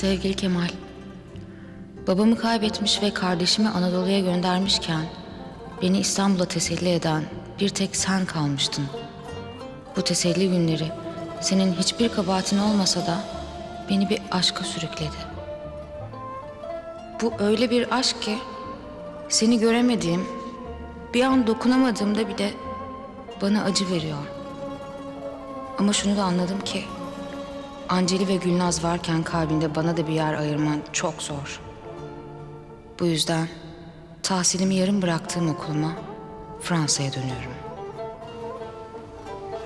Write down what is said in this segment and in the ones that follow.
Sevgili Kemal, babamı kaybetmiş ve kardeşimi Anadolu'ya göndermişken beni İstanbul'a teselli eden bir tek sen kalmıştın. Bu teselli günleri senin hiçbir kabahatin olmasa da beni bir aşka sürükledi. Bu öyle bir aşk ki seni göremediğim, bir an dokunamadığımda bile bana acı veriyor. Ama şunu da anladım ki Anceli ve Gülnaz varken kalbinde bana da bir yer ayırman çok zor. Bu yüzden tahsilimi yarım bıraktığım okuluma Fransa'ya dönüyorum.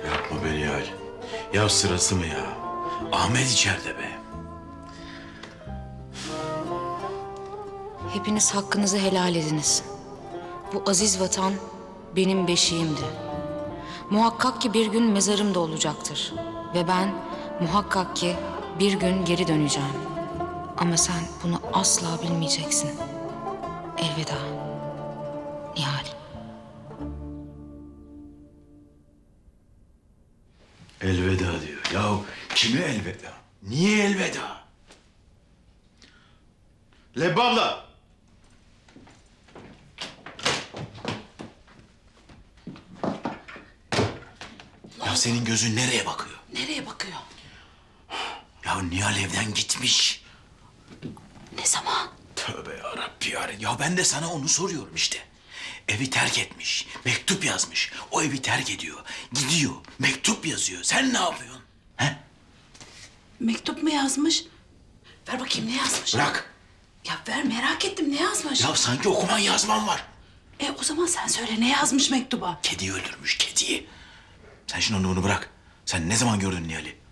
Yapma be Nihal. Ya sırası mı ya? Ahmet içeride be. Hepiniz hakkınızı helal ediniz. Bu aziz vatan benim beşiğimdi. Muhakkak ki bir gün mezarım da olacaktır. Ve ben muhakkak ki bir gün geri döneceğim. Ama sen bunu asla bilmeyeceksin. Elveda. Nihal. Elveda diyor. Ya kime elveda? Niye elveda? Lebbe abla! Ya senin gözün nereye bakıyor? Nereye bakıyor? Ya Nihal evden gitmiş. Ne zaman? Tövbe yarabbi yarın. Ya ben de sana onu soruyorum işte. Evi terk etmiş. Mektup yazmış. O evi terk ediyor. Gidiyor. Mektup yazıyor. Sen ne yapıyorsun? He? Mektup mu yazmış? Ver bakayım ne yazmış? Bırak. Ya ver merak ettim ne yazmış? Ya sanki okuman yazman var. E o zaman sen söyle ne yazmış mektuba? Kediyi öldürmüş, kediyi. Sen şimdi onu, onu bırak. Sen ne zaman gördün Nihal'i?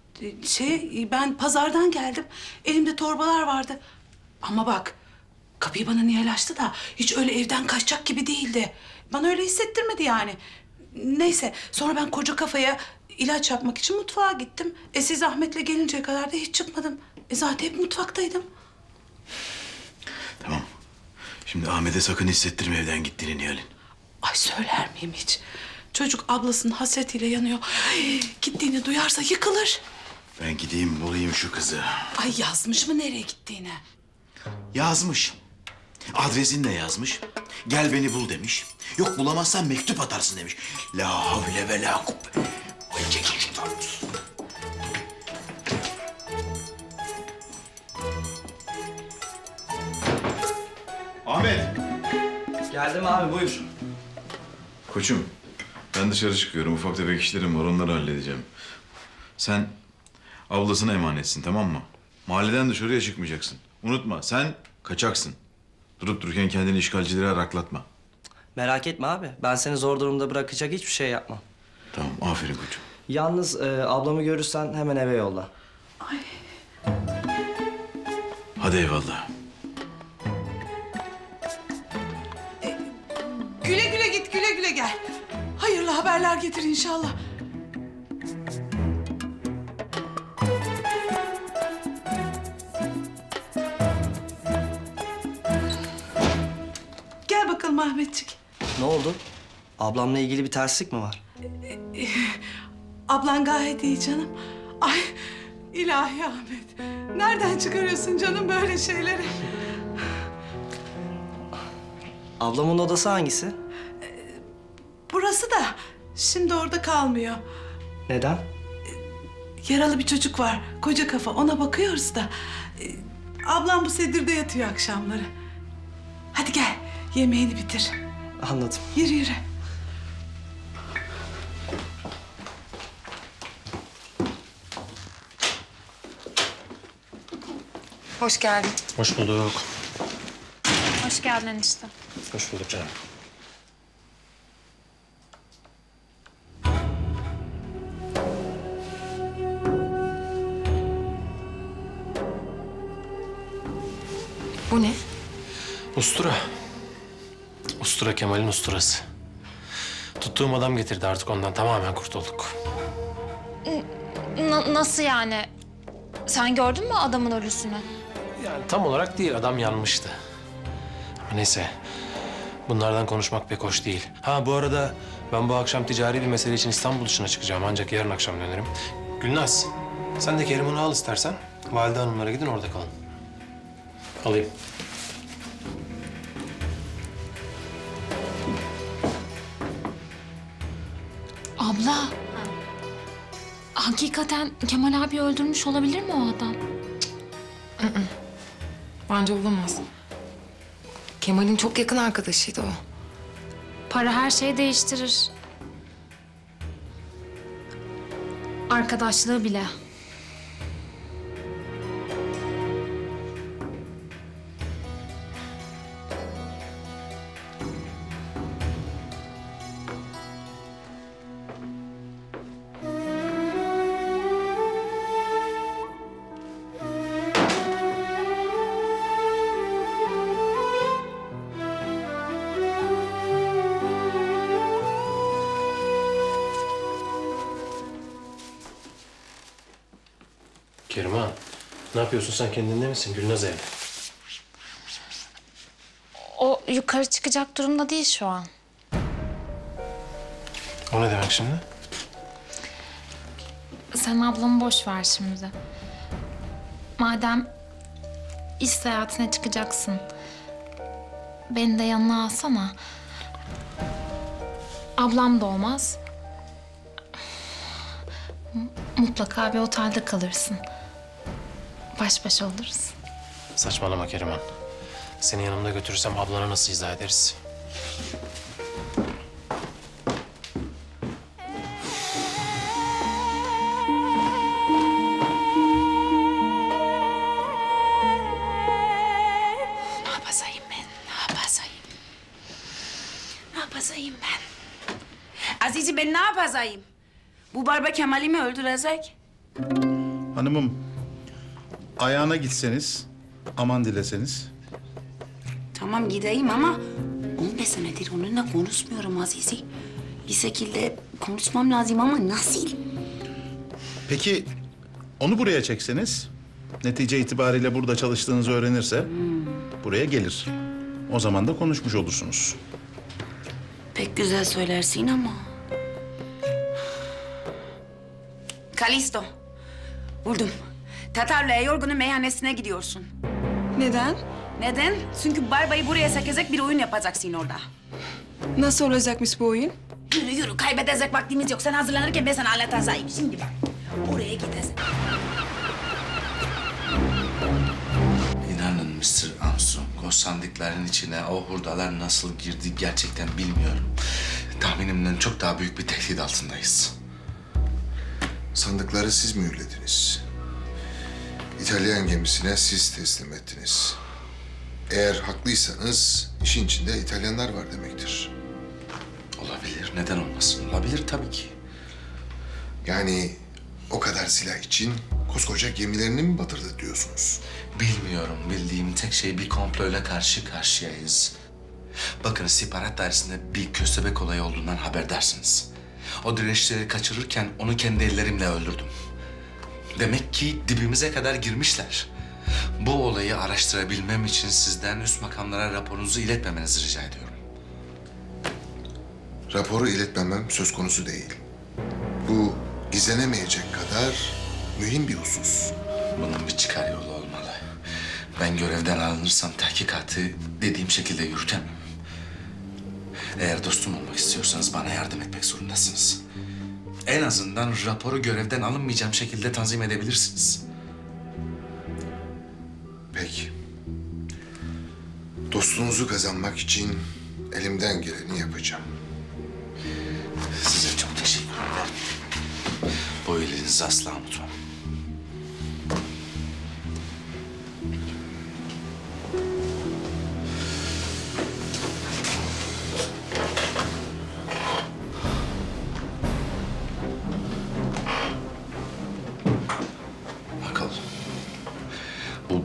Şey ben pazardan geldim. Elimde torbalar vardı. Ama bak kapıyı bana Nihal açtı da hiç öyle evden kaçacak gibi değildi. Bana öyle hissettirmedi yani. Neyse sonra ben koca kafaya ilaç yapmak için mutfağa gittim. E siz Ahmet'le gelinceye kadar da hiç çıkmadım. E zaten hep mutfaktaydım. Tamam. Şimdi Ahmet'e sakın hissettirme evden gittiğini Nihal'in. Ay söyler miyim hiç? Çocuk ablasının hasretiyle yanıyor. Ay, gittiğini duyarsa yıkılır. Ben gideyim bulayım şu kızı. Ay yazmış mı nereye gittiğini? Yazmış. Adresini de yazmış. Gel beni bul demiş. Yok bulamazsan mektup atarsın demiş. La havle ve la kuvve. Ay çekil şuradan. Ahmet. Geldim abi buyur. Koçum, ben dışarı çıkıyorum. Ufak tefek işlerim var, onları halledeceğim. Sen ablasına emanetsin, tamam mı? Mahalleden dışarıya çıkmayacaksın. Unutma, sen kaçaksın. Durup dururken kendini işgalcilere araklatma. Merak etme abi. Ben seni zor durumda bırakacak hiçbir şey yapmam. Tamam, aferin koçum. Yalnız e, ablamı görürsen hemen eve yolla. Hadi eyvallah. Güle güle git güle güle gel. Hayırlı haberler getir inşallah. Bakalım Ahmetçik. Ne oldu? Ablamla ilgili bir terslik mi var? Ablan gayet iyi canım. Ay ilahi Ahmet. Nereden çıkarıyorsun canım böyle şeyleri? Ablamın odası hangisi? Burası da şimdi orada kalmıyor. Neden? Yaralı bir çocuk var. Koca kafa. Ona bakıyoruz da. Ablam bu sedirde yatıyor akşamları. Hadi gel. Yemeğini bitir. Anladım. Yürü yürü. Hoş geldin. Hoş bulduk. Hoş geldin enişte. Hoş bulduk canım. Bu ne? Ustura. Ustura Kemal'in usturası. Tuttuğum adam getirdi artık ondan tamamen kurtulduk. Na- nasıl yani? Sen gördün mü adamın ölüsünü? Yani tam olarak değil adam yanmıştı. Ama neyse. Bunlardan konuşmak pek hoş değil. Ha bu arada ben bu akşam ticari bir mesele için İstanbul dışına çıkacağım ancak yarın akşam dönerim. Gülnaz sen de Kerim'i al istersen. Valide hanımlara gidin orada kalın. Alayım. Abla. Hakikaten Kemal abi öldürmüş olabilir mi o adam? Bence olamaz. Kemal'in çok yakın arkadaşıydı o. Para her şeyi değiştirir. Arkadaşlığı bile. Yapıyorsun sen kendinde misin? Gülnaz evde. O yukarı çıkacak durumda değil şu an. O ne demek şimdi? Sen ablamı boş ver şimdi. Madem iş seyahatine çıkacaksın. Beni de yanına alsana. Ablam da olmaz. Mutlaka bir otelde kalırsın. Baş başa oluruz. Saçmalama Keriman. Seni yanımda götürürsem ablana nasıl izah ederiz? Ne yapasayım ben? Ne yapasayım? Ne yapasayım ben? Azizi ben ne yapasayım? Bu barba Kemal'i mi öldürecek? Hanımım, ayağına gitseniz, aman dileseniz. Tamam gideyim ama 15 senedir onunla konuşmuyorum Azizi. Bir şekilde konuşmam lazım ama nasıl? Peki onu buraya çekseniz, netice itibariyle burada çalıştığınızı öğrenirse buraya gelir. O zaman da konuşmuş olursunuz. Pek güzel söylersin ama. Kalisto. Buldum. Tatarla Yorgun'un meyhanesine gidiyorsun. Neden? Neden? Çünkü Barba'yı buraya sekecek bir oyun yapacaksın orada. Nasıl olacakmış bu oyun? Yürü yürü kaybedecek vaktimiz yok. Sen hazırlanırken ben sana anlatacağım. Şimdi bak. Oraya gideceğiz. İnanın Mr. Armstrong, o sandıkların içine o hurdalar nasıl girdi gerçekten bilmiyorum. Tahminimden çok daha büyük bir tehdit altındayız. Sandıkları siz mühürlediniz. İtalyan gemisine siz teslim ettiniz. Eğer haklıysanız işin içinde İtalyanlar var demektir. Olabilir, neden olmasın? Olabilir tabii ki. Yani o kadar silah için koskoca gemilerini mi batırdı diyorsunuz? Bilmiyorum, bildiğim tek şey bir komployla karşı karşıyayız. Bakın istihbarat dairesinde bir köstebek olayı olduğundan haberdarsınız. O dirençleri kaçırırken onu kendi ellerimle öldürdüm. Demek ki dibimize kadar girmişler. Bu olayı araştırabilmem için sizden üst makamlara raporunuzu iletmemenizi rica ediyorum. Raporu iletmemem söz konusu değil. Bu gizlenemeyecek kadar mühim bir husus. Bunun bir çıkar yolu olmalı. Ben görevden alınırsam tahkikatı dediğim şekilde yürütemem. Eğer dostum olmak istiyorsanız bana yardım etmek zorundasınız. En azından raporu görevden alınmayacağım şekilde tanzim edebilirsiniz. Peki. Dostunuzu kazanmak için elimden geleni yapacağım. Size çok teşekkür ederim. Bu iyiliğinizi asla unutmam.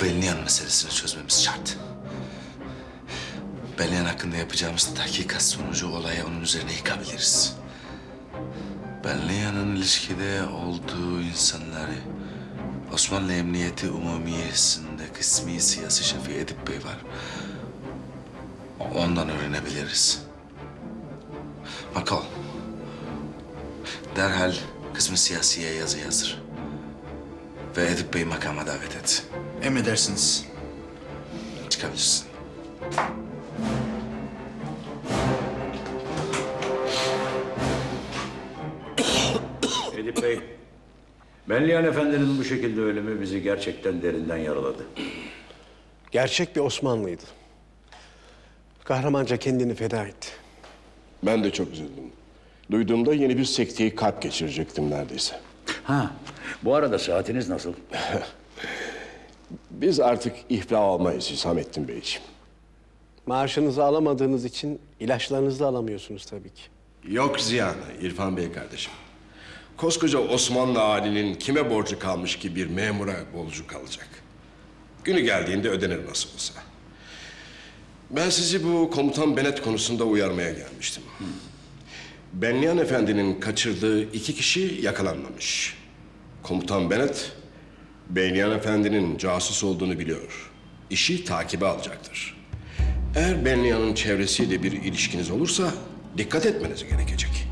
Bu meselesini çözmemiz şart. Belniyan hakkında yapacağımız tahkikat sonucu olaya onun üzerine yıkabiliriz. Belniyan'ın ilişkide olduğu insanları Osmanlı Emniyeti Umumiyesi'nde kısmi siyasi şefi Edip Bey var. Ondan öğrenebiliriz. Makal. Derhal kısmı siyasiye yazı yazır. Ve Edip Bey'i makama davet et. Emredersiniz. çıkabilirsin. Edip Bey, Benliyan Efendi'nin bu şekilde ölümü bizi gerçekten derinden yaraladı. Gerçek bir Osmanlıydı. Kahramanca kendini feda etti. Ben de çok üzüldüm. Duyduğumda yeni bir sekteyi kalp geçirecektim neredeyse. Ha, bu arada saatiniz nasıl? Biz artık iflah olmayız Hüsamettin Beyciğim. Maaşınızı alamadığınız için ilaçlarınızı da alamıyorsunuz tabii ki. Yok ziyanı İrfan Bey kardeşim. Koskoca Osmanlı halinin kime borcu kalmış ki bir memura borcu kalacak? Günü geldiğinde ödenir nasıl olsa. Ben sizi bu komutan Benet konusunda uyarmaya gelmiştim. Benliyan Efendi'nin kaçırdığı iki kişi yakalanmamış. Komutan Benet, Benliyan Efendi'nin casus olduğunu biliyor. İşi takibe alacaktır. Eğer Benliyan'ın çevresiyle bir ilişkiniz olursa dikkat etmeniz gerekecek.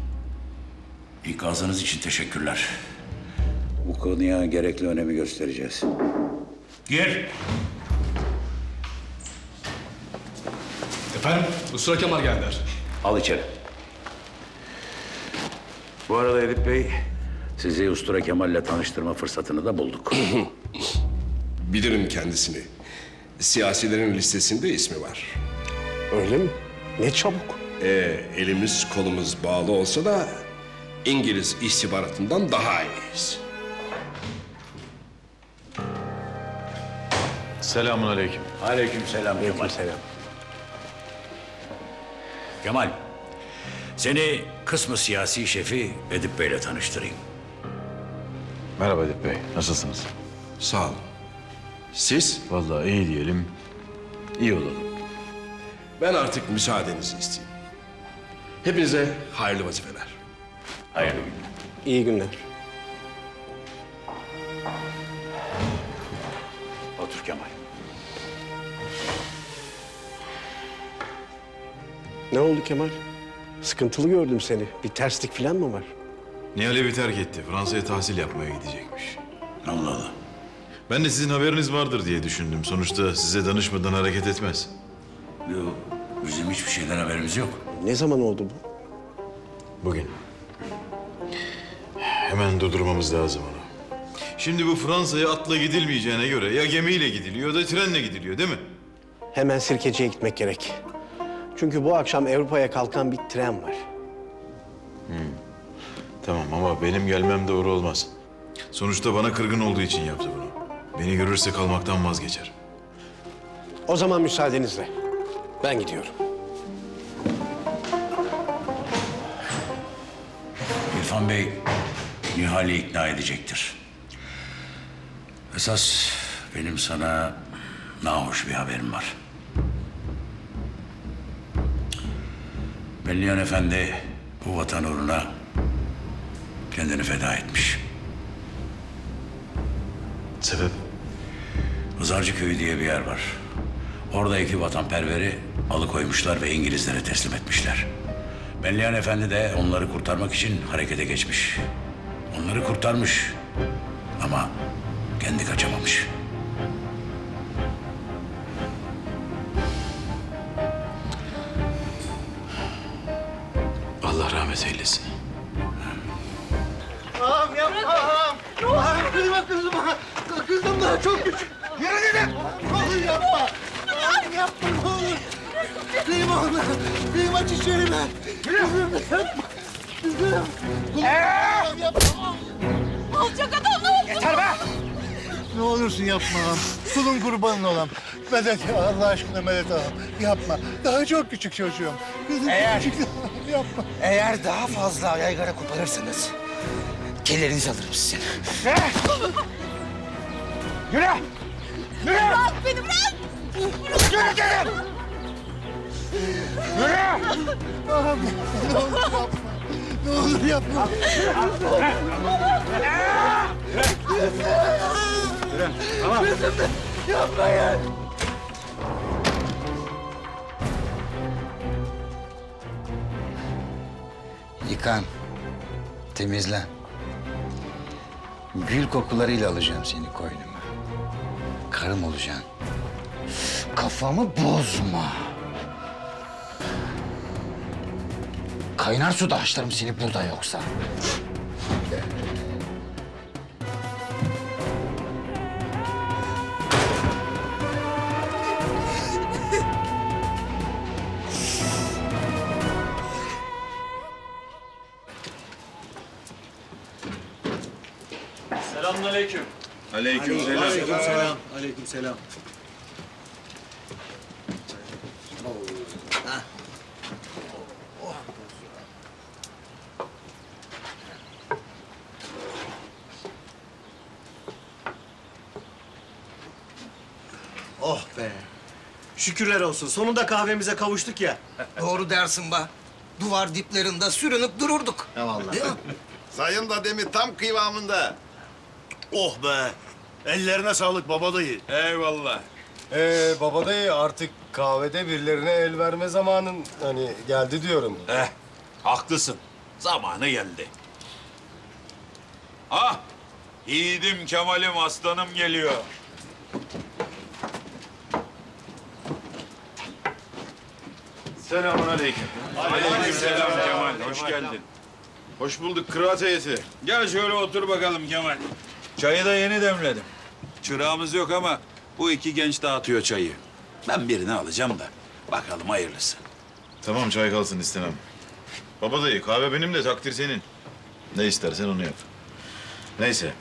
İkazınız için teşekkürler. Bu konuya gerekli önemi göstereceğiz. Gir. Efendim, Usta Kemal geldiler. Al içeri. Bu arada Edip Bey, sizi Ustura Kemal'le tanıştırma fırsatını da bulduk. Bilirim kendisini. Siyasilerin listesinde ismi var. Öyle mi? Ne çabuk. Ee, elimiz kolumuz bağlı olsa da İngiliz istihbaratından daha iyiyiz. Selamun aleyküm. Aleyküm selam Kemal. selam. Kemal, seni kısmı siyasi şefi Edip Bey'le tanıştırayım. Merhaba Edip Bey. Nasılsınız? Sağ olun. Siz? Vallahi iyi diyelim. iyi olalım. Ben artık müsaadenizi isteyeyim. Hepinize hayırlı vazifeler. Hayırlı günler. İyi günler. Otur Kemal. Ne oldu Kemal? Sıkıntılı gördüm seni. Bir terslik falan mı var? Nihal evi terk etti. Fransa'ya tahsil yapmaya gidecekmiş. Allah Allah. Ben de sizin haberiniz vardır diye düşündüm. Sonuçta size danışmadan hareket etmez. Yok, bizim hiçbir şeyden haberimiz yok. Ne zaman oldu bu? Bugün. Hemen durdurmamız lazım onu. Şimdi bu Fransa'ya atla gidilmeyeceğine göre ya gemiyle gidiliyor ya da trenle gidiliyor değil mi? Hemen Sirkeci'ye gitmek gerek. Çünkü bu akşam Avrupa'ya kalkan bir tren var. Tamam ama benim gelmem doğru olmaz. Sonuçta bana kırgın olduğu için yaptı bunu. Beni görürse kalmaktan vazgeçer. O zaman müsaadenizle. Ben gidiyorum. İrfan Bey Nihal'i ikna edecektir. Esas benim sana nahoş bir haberim var. Belliyan Efendi bu vatan uğruna kendini feda etmiş. Sebep? Hızarcı Köyü diye bir yer var. Orada iki vatanperveri alıkoymuşlar ve İngilizlere teslim etmişler. Belliyan Efendi de onları kurtarmak için harekete geçmiş. Onları kurtarmış ama kendi kaçamamış. Medet Allah aşkına Medet ağam. Yapma. Daha çok küçük çocuğum. Eğer- küçük. Yapma. Eğer daha fazla yaygara koparırsanız kellerinizi alırım sizin. Yürü. Yürü. Bırak beni bırak. Yürü dedim. Yürü. Ağam ne olur yapma. Ne olur yapma. Yapmayın. Yıkan, temizlen. Gül kokularıyla alacağım seni koynuma. Karım olacaksın. Kafamı bozma. Kaynar suda haşlarım seni burada yoksa. Aleyküm Aleykümselam. Aleykümselam. Oh be. Şükürler olsun. Sonunda kahvemize kavuştuk ya. Doğru dersin be. Duvar diplerinde sürünüp dururduk. Eyvallah. Değil mi? Sayın da demi tam kıvamında. Oh be. Ellerine sağlık baba dayı. Eyvallah. Ee baba dayı artık kahvede birilerine el verme zamanın hani geldi diyorum. Eh, haklısın. Zamanı geldi. Ah, yiğidim Kemal'im aslanım geliyor. Selamun aleyküm. Aleykümselam Kemal, hoş geldin. Hoş bulduk kıraat heyeti. Gel şöyle otur bakalım Kemal. Çayı da yeni demledim. Çırağımız yok ama bu iki genç dağıtıyor çayı. Ben birini alacağım da bakalım hayırlısı. Tamam çay kalsın istemem. Baba dayı kahve benim de takdir senin. Ne istersen onu yap. Neyse.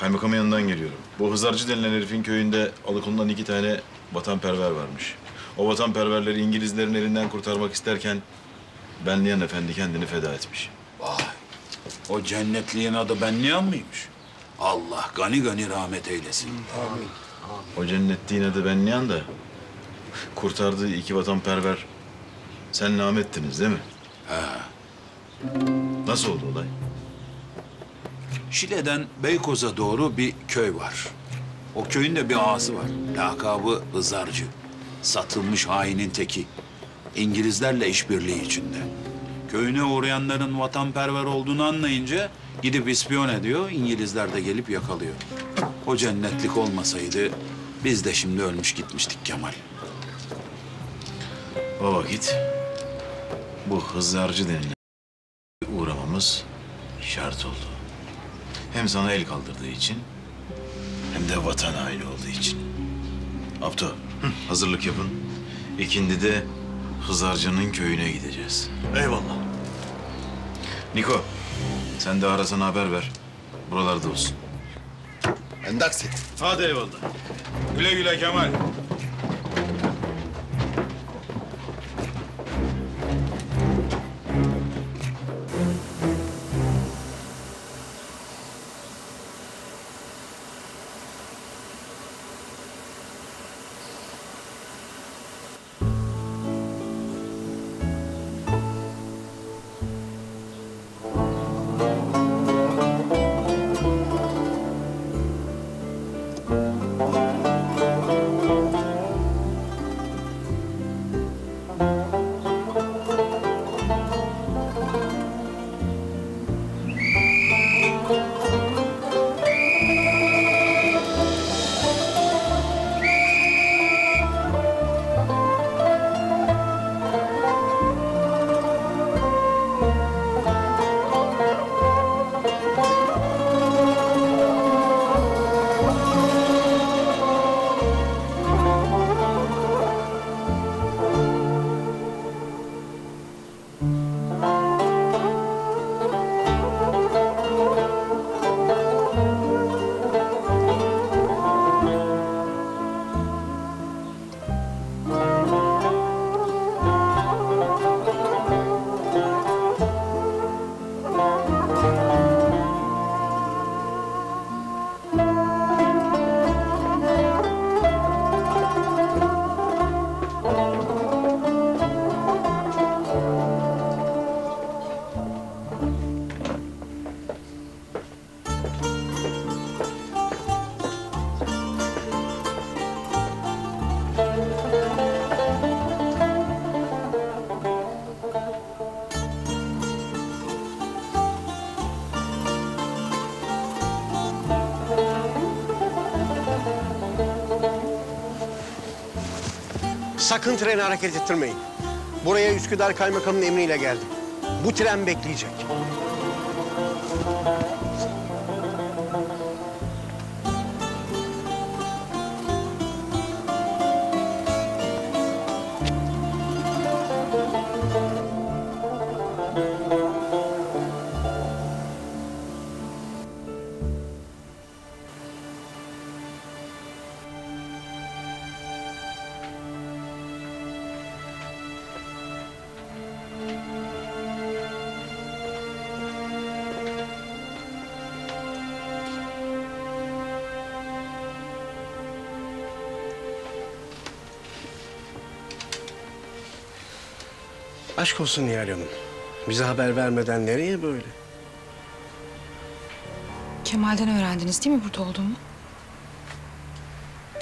Kaymakamın yanından geliyorum. Bu Hızarcı denilen herifin köyünde alıkonulan iki tane vatanperver varmış. O vatanperverleri İngilizlerin elinden kurtarmak isterken Benliyan Efendi kendini feda etmiş. Vay, o cennetliğin adı Benliyan mıymış? Allah gani gani rahmet eylesin. O cennetliğin adı Benliyan da kurtardığı iki vatanperver sen Ahmet'tiniz değil mi? He. Nasıl oldu olay? Şile'den Beykoz'a doğru bir köy var. O köyün de bir ağası var. Lakabı Hızarcı. Satılmış hainin teki. İngilizlerle işbirliği içinde. Köyüne uğrayanların vatanperver olduğunu anlayınca gidip ispiyon ediyor. İngilizler de gelip yakalıyor. O cennetlik olmasaydı biz de şimdi ölmüş gitmiştik Kemal. O vakit bu hızarcı denilen uğramamız şart oldu. Hem sana el kaldırdığı için hem de vatan haini olduğu için. Abdo, hazırlık yapın. İkindi de Hızarcı'nın köyüne gideceğiz. Eyvallah. Niko, sen de arasana haber ver. Buralarda olsun. Endaksi. Hadi eyvallah. Güle güle Kemal. Sakın treni hareket ettirmeyin. Buraya Üsküdar Kaymakamı'nın emriyle geldim. Bu tren bekleyecek. Aşk olsun Nihal Hanım. Bize haber vermeden nereye böyle? Kemal'den öğrendiniz değil mi burada olduğumu?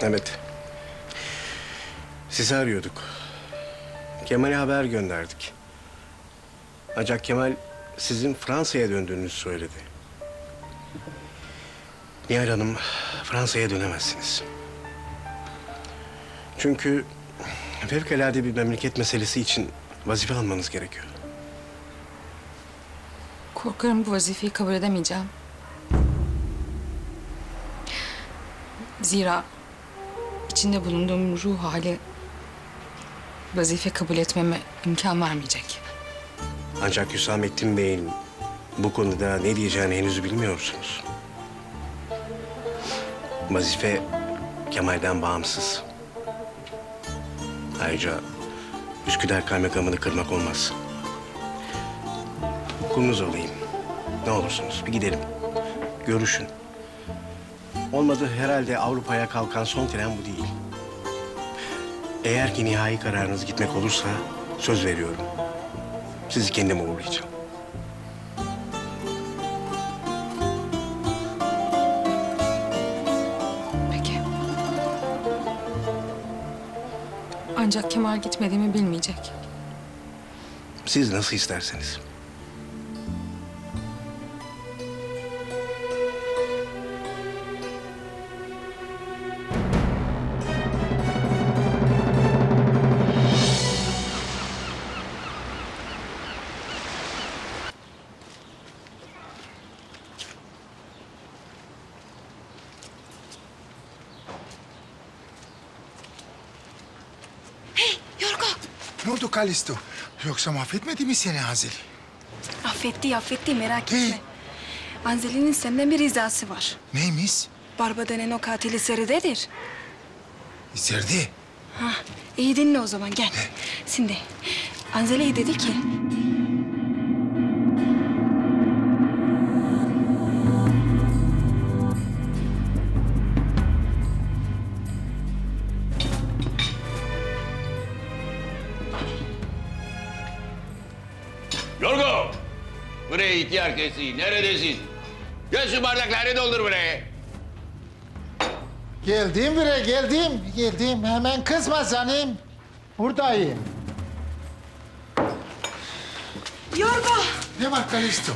Evet. Sizi arıyorduk. Kemal'e haber gönderdik. Ancak Kemal sizin Fransa'ya döndüğünüzü söyledi. Nihal Hanım, Fransa'ya dönemezsiniz. Çünkü fevkalade bir memleket meselesi için vazife almanız gerekiyor. Korkarım bu vazifeyi kabul edemeyeceğim. Zira içinde bulunduğum ruh hali vazife kabul etmeme imkan vermeyecek. Ancak Hüsamettin Bey'in bu konuda ne diyeceğini henüz bilmiyorsunuz. Vazife Kemal'den bağımsız. Ayrıca Üsküdar Kaymakamı'nı kırmak olmaz. Kulunuz olayım. Ne olursunuz bir gidelim. Görüşün. Olmadı herhalde Avrupa'ya kalkan son tren bu değil. Eğer ki nihai kararınız gitmek olursa söz veriyorum. Sizi kendim uğurlayacağım. Ancak Kemal gitmediğimi bilmeyecek. Siz nasıl isterseniz. Ne Kalisto? Yoksa mahvetmedi mi seni Azeli? Affetti, affetti merak etme. Anzeli'nin senden bir rızası var. Neymiş? Barba denen o katili seridedir. Serdi. Ha, iyi dinle o zaman gel. Şimdi Anzeli dedi ki... ihtiyar kesi. Neredesin? Gel şu bardakları doldur buraya. Geldim bre geldim. Geldim. Hemen kızma canım. Buradayım. Yorgo! Ne var Kalisto?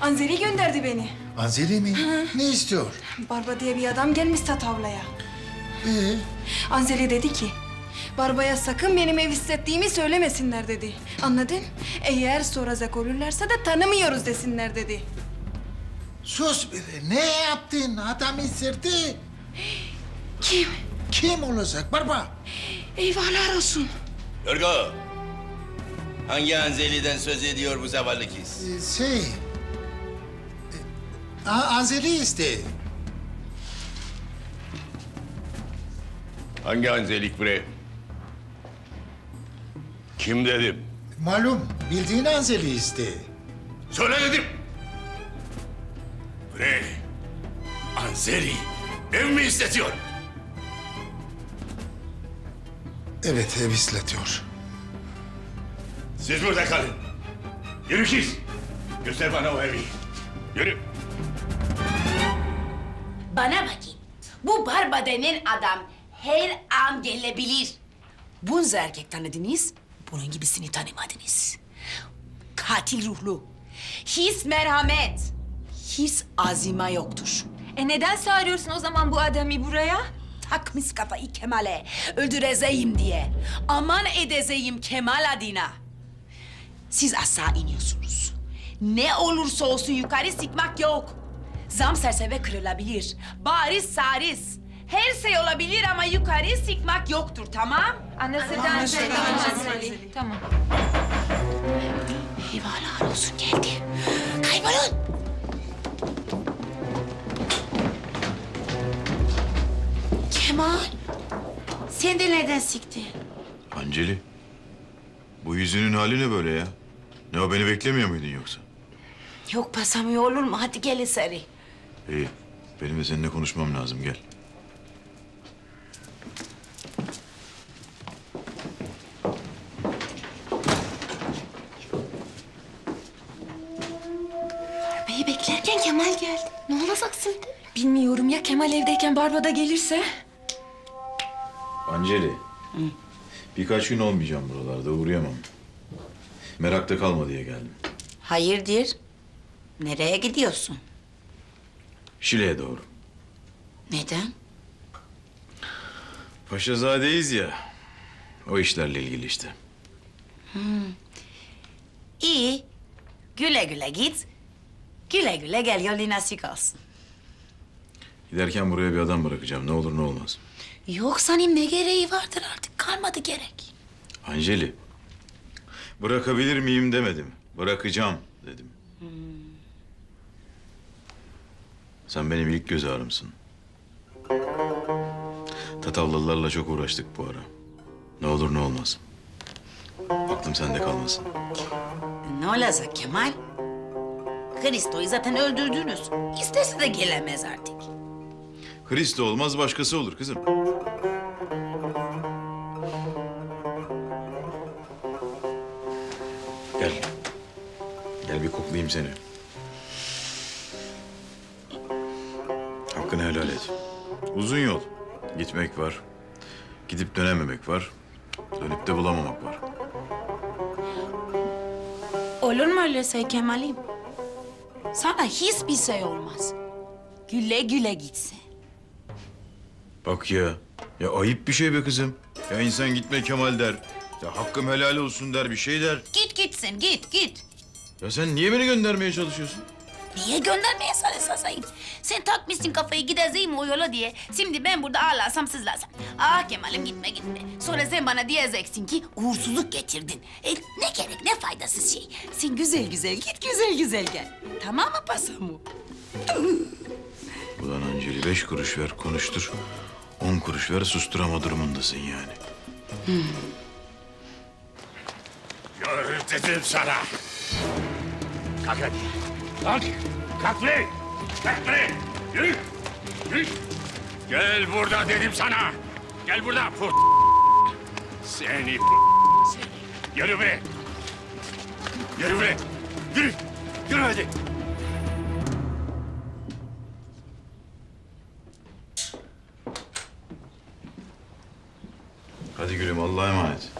Anzeli gönderdi beni. Azeli mi? Hı. Ne istiyor? Barba diye bir adam gelmiş tavlaya. Ee? Anzeli dedi ki... Barba'ya sakın benim ev hissettiğimi söylemesinler dedi. Anladın? Eğer soracak olurlarsa da tanımıyoruz desinler dedi. Sus bre. Ne yaptın? Adam isirdi. Kim? Kim olacak Barba? Eyvahlar olsun. Yorgo! Hangi Anzeli'den söz ediyor bu zavallı kız? Ee, Şey... e, A- Azeli iste. Hangi Anzelik bre? Kim dedim? Malum bildiğin Azeli iste. Söyle dedim. Bre, Anzeli ev mi istetiyor? Evet ev isletiyor. Siz burada kalın. Yürü kız. Göster bana o evi. Yürü. Bana bakayım. Bu Barba denen adam her an gelebilir. Bunca erkek tanıdınız, bunun gibisini tanımadınız. Katil ruhlu. His merhamet. His azima yoktur. E neden çağırıyorsun o zaman bu adamı buraya? takmış kafayı Kemal'e. Öldüreceğim diye. Aman edeceğim Kemal adına. Siz aşağı iniyorsunuz. Ne olursa olsun yukarı sıkmak yok. Zam serseve kırılabilir. Bariz sariz. Her şey olabilir ama yukarı sıkmak yoktur tamam? Anlaşıldı, anlaşıldı, anlaşıldı. Tamam. Eyvahlar olsun geldi. Kaybolun. Kemal. Sen de nereden siktin? Anceli. Bu yüzünün hali ne böyle ya? Ne o beni beklemiyor muydun yoksa? Yok basamıyor olur mu? Hadi gel Eseri. İyi. Benim de seninle konuşmam lazım gel. Beni beklerken Kemal geldi. Ne olacak şimdi? Bilmiyorum ya Kemal evdeyken Barbada gelirse? Anceli. Birkaç gün olmayacağım buralarda uğrayamam. Merakta kalma diye geldim. Hayırdır? Nereye gidiyorsun? Şile'ye doğru. Neden? Paşazadeyiz ya. O işlerle ilgili işte. Hmm. İyi. Güle güle git. Güle güle gel yolun açık olsun. Giderken buraya bir adam bırakacağım. Ne olur ne olmaz. Yok sanim ne gereği vardır artık kalmadı gerek. Anceli. Bırakabilir miyim demedim. Bırakacağım dedim. Sen benim ilk göz ağrımsın. Tatavlalılarla çok uğraştık bu ara. Ne olur ne olmaz. Aklım sende kalmasın. Ne olacak Kemal? Hristo'yu zaten öldürdünüz. İstese de gelemez artık. Hristo olmaz başkası olur kızım. Gel. Gel bir koklayayım seni. Hakkını helal et. Uzun yol. Gitmek var. Gidip dönememek var. Dönüp de bulamamak var. Olur mu öyle şey Kemal'im? Sana hiçbir şey olmaz. Güle güle gitsin. Bak ya. Ya ayıp bir şey be kızım. Ya insan gitme Kemal der. Ya hakkım helal olsun der bir şey der. Git gitsin git git. Ya sen niye beni göndermeye çalışıyorsun? Niye göndermeye çalışasayım? Sen takmışsın kafayı gideceğim o yola diye. Şimdi ben burada ağlarsam sızlarsam. Ah Kemal'im gitme gitme. Sonra sen bana diyeceksin ki uğursuzluk getirdin. E, ne gerek ne faydasız şey. Sen güzel güzel git güzel güzel gel. Tamam mı Pasamu? Ulan Anceli beş kuruş ver konuştur. On kuruş ver susturama durumundasın yani. Yürü dedim sana. Kalk hadi. Kalk. Kalk buraya. Kalk buraya. Yürü. Yürü. Gel burada dedim sana. Gel burada. Put. Seni put. Seni. Yürü be. Yürü be. Yürü. Yürü hadi. Hadi gülüm Allah'a emanet.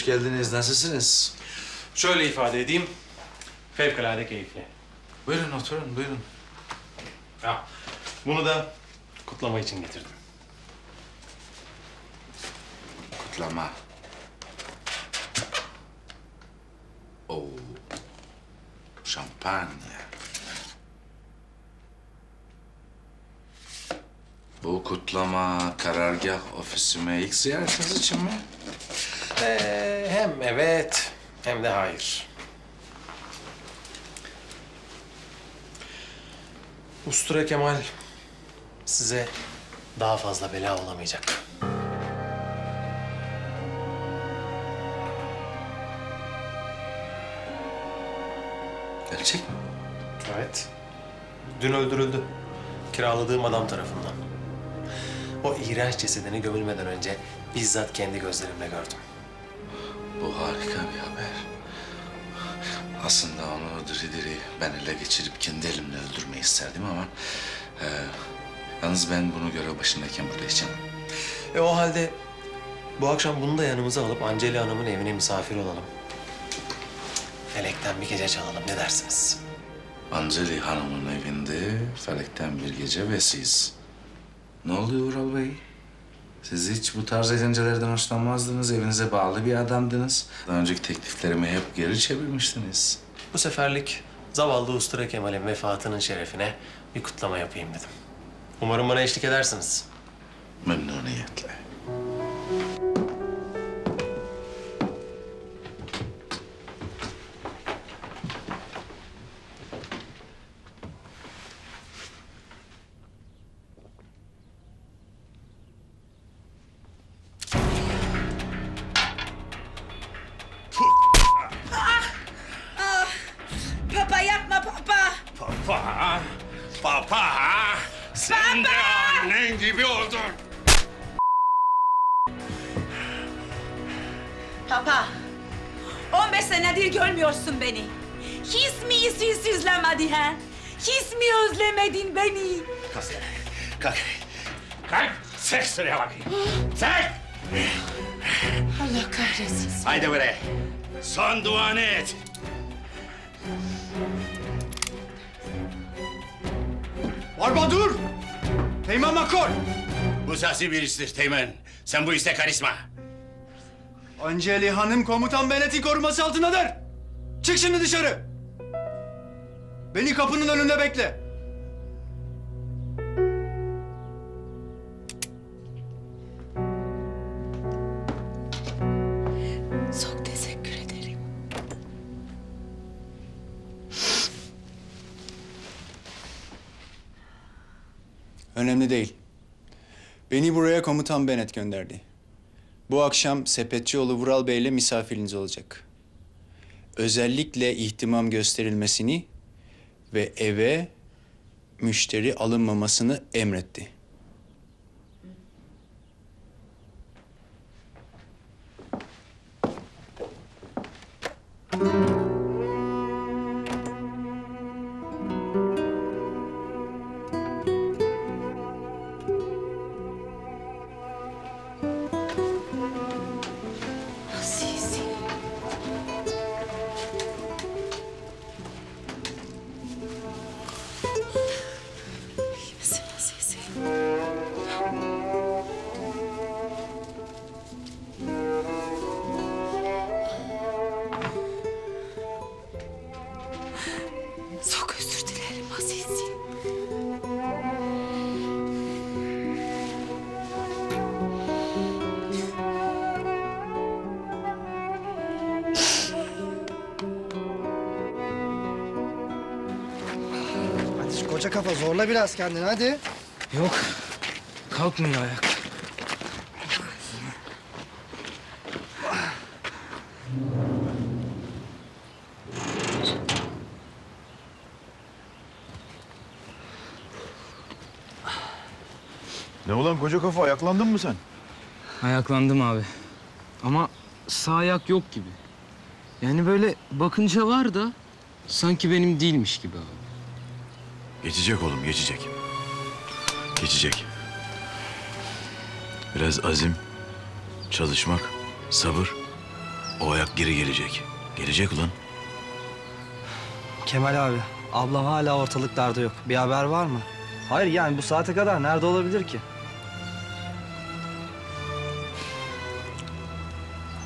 Hoş geldiniz. Nasılsınız? Şöyle ifade edeyim. Fevkalade keyifli. Buyurun oturun, buyurun. Ya, bunu da kutlama için getirdim. Kutlama. Oo. Şampanya. Bu kutlama karargah ofisime ilk ziyaretiniz için mi? Ee, hem evet hem de hayır. Ustura Kemal size daha fazla bela olamayacak. Gerçek mi? Evet. Dün öldürüldü. Kiraladığım adam tarafından. O iğrenç cesedini gömülmeden önce bizzat kendi gözlerimle gördüm. Bu harika bir haber. Aslında onu diri diri ben ele geçirip kendi elimle öldürmeyi isterdim ama... e, yalnız ben bunu görev başındayken burada içemem. E o halde bu akşam bunu da yanımıza alıp Anceli Hanım'ın evine misafir olalım. Felekten bir gece çalalım ne dersiniz? Anceli Hanım'ın evinde felekten bir gece ve siz. Ne oluyor Ural Bey? Siz hiç bu tarz eğlencelerden hoşlanmazdınız. Evinize bağlı bir adamdınız. Daha önceki tekliflerimi hep geri çevirmiştiniz. Bu seferlik zavallı Ustura Kemal'in vefatının şerefine bir kutlama yapayım dedim. Umarım bana eşlik edersiniz. Memnuniyetle. Papa, 15 senedir görmüyorsun beni. Hiç mi yüzsüz izlemedi ha? Hiç mi özlemedin beni? Kalk, kalk. Kalk, çek şuraya bakayım. Çek! Allah kahretsin. Haydi buraya. Son duanı et. Arba dur! Teğmen Makol! Bu sasi bir iştir Teğmen. Sen bu işte karışma. Anceli Hanım komutan Bennett'in koruması altındadır. Çık şimdi dışarı. Beni kapının önünde bekle. Çok teşekkür ederim. Önemli değil. Beni buraya komutan Bennett gönderdi. Bu akşam Sepetçioğlu Vural Bey ile misafiriniz olacak. Özellikle ihtimam gösterilmesini ve eve müşteri alınmamasını emretti. Azizi. Biraz kendini hadi. Yok. Kalkmıyor ayak. Ne ulan koca kafa ayaklandın mı sen? Ayaklandım abi. Ama sağ ayak yok gibi. Yani böyle bakınca var da sanki benim değilmiş gibi abi. Geçecek oğlum geçecek. Geçecek. Biraz azim, çalışmak, sabır. O ayak geri gelecek. Gelecek ulan. Kemal abi, ablam hala ortalıklarda yok. Bir haber var mı? Hayır yani bu saate kadar nerede olabilir ki?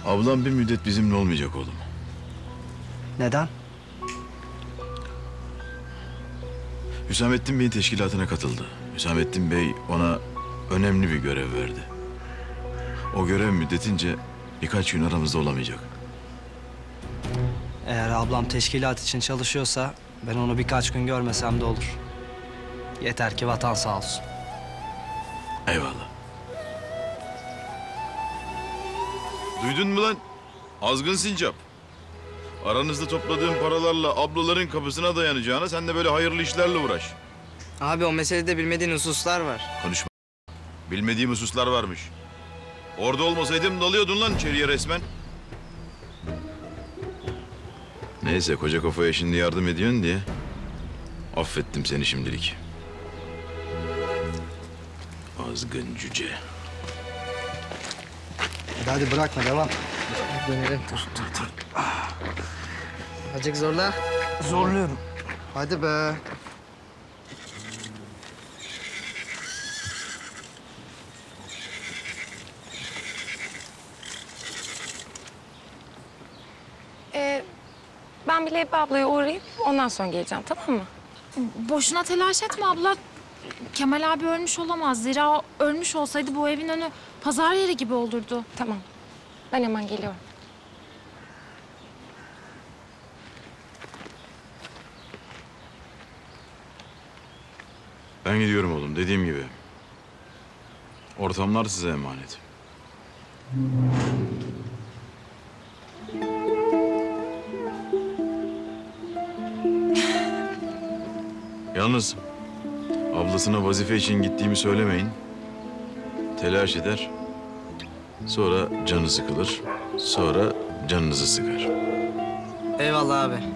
Ablam bir müddet bizimle olmayacak oğlum. Neden? Hüsamettin Bey'in teşkilatına katıldı. Hüsamettin Bey ona önemli bir görev verdi. O görev müddetince birkaç gün aramızda olamayacak. Eğer ablam teşkilat için çalışıyorsa ben onu birkaç gün görmesem de olur. Yeter ki vatan sağ olsun. Eyvallah. Duydun mu lan? Azgın sincap. Aranızda topladığın paralarla ablaların kapısına dayanacağına sen de böyle hayırlı işlerle uğraş. Abi o meselede bilmediğin hususlar var. Konuşma. Bilmediğim hususlar varmış. Orada olmasaydım dalıyordun lan içeriye resmen. Neyse koca kafaya şimdi yardım ediyorsun diye. Affettim seni şimdilik. Azgın cüce. Hadi, hadi bırakma devam. Dönelim dur dur dur. Azıcık zorla. Zorluyorum. Hadi be. Ee, ben bir Leyba ablaya uğrayıp ondan sonra geleceğim tamam mı? Boşuna telaş etme abla. Kemal abi ölmüş olamaz. Zira o ölmüş olsaydı bu evin önü pazar yeri gibi olurdu. Tamam. Ben hemen geliyorum. Ben gidiyorum oğlum dediğim gibi. Ortamlar size emanet. Yalnız ablasına vazife için gittiğimi söylemeyin. Telaş eder. Sonra canı sıkılır. Sonra canınızı sıkar. Eyvallah abi.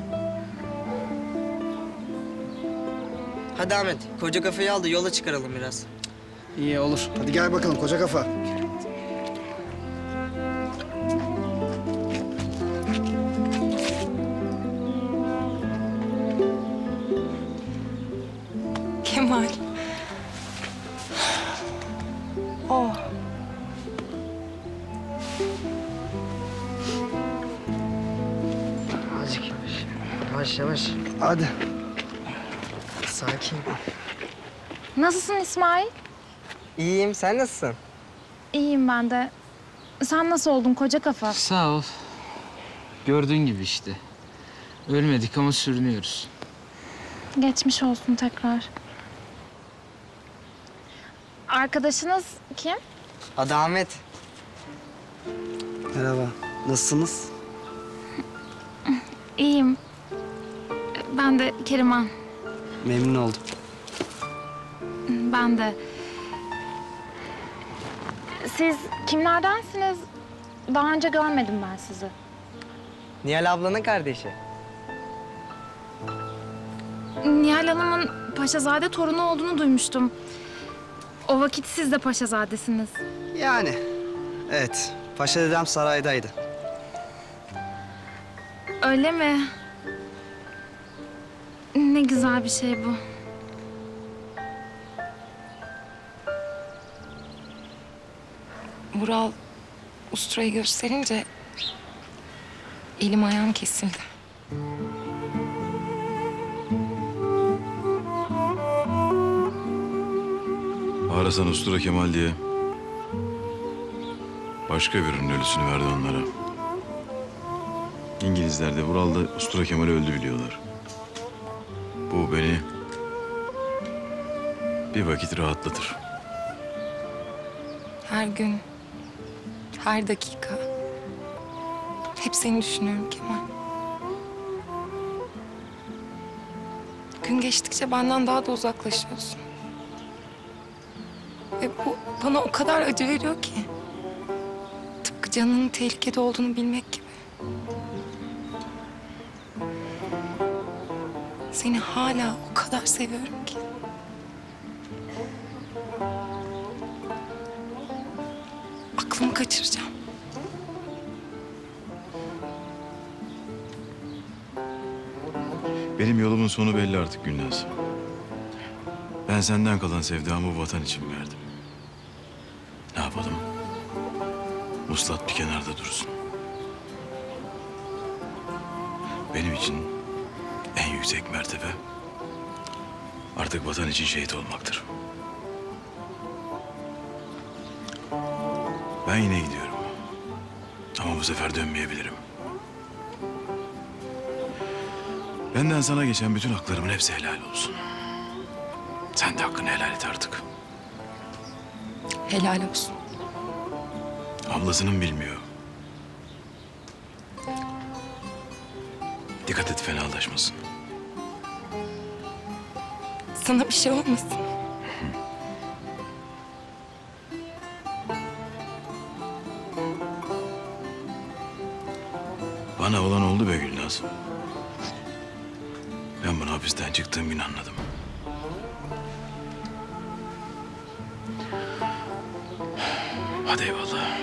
Hadi Ahmet, koca kafayı aldı yola çıkaralım biraz. İyi olur. Hadi gel bakalım koca kafa. Nasılsın İsmail? İyiyim, sen nasılsın? İyiyim ben de. Sen nasıl oldun koca kafa? Sağ ol. Gördüğün gibi işte. Ölmedik ama sürünüyoruz. Geçmiş olsun tekrar. Arkadaşınız kim? Adı Ahmet. Merhaba. Nasılsınız? İyiyim. Ben de Keriman. Memnun oldum. Ben de. Siz kimlerdensiniz? Daha önce görmedim ben sizi. Nihal ablanın kardeşi. Nihal Hanım'ın Paşazade torunu olduğunu duymuştum. O vakit siz de Paşazadesiniz. Yani. Evet. Paşa dedem saraydaydı. Öyle mi? Ne güzel bir şey bu. Vural usturayı gösterince elim ayağım kesildi. Arasan Ustura Kemal diye. Başka birinin ölüsünü verdi onlara. İngilizler de Vural'da Ustura Kemal öldü biliyorlar. Bu beni bir vakit rahatlatır. Her gün, her dakika hep seni düşünüyorum Kemal. Gün geçtikçe benden daha da uzaklaşıyorsun. Ve bu bana o kadar acı veriyor ki. Tıpkı canının tehlikede olduğunu bilmek gibi. Seni hala o kadar seviyorum ki. Aklımı kaçıracağım. Benim yolumun sonu belli artık Gülnaz. Ben senden kalan sevdamı vatan için verdim. Ne yapalım? Muslat bir kenarda dursun. Benim için en yüksek mertebe artık vatan için şehit olmaktır. Ben yine gidiyorum. Ama bu sefer dönmeyebilirim. Benden sana geçen bütün haklarımın hepsi helal olsun. Sen de hakkını helal et artık. Helal olsun. Ablasının bilmiyor. Dikkat et fenalaşmasın. Sana bir şey olmasın. Gülnaz. Ben bunu hapisten çıktığım gün anladım. Hadi eyvallah.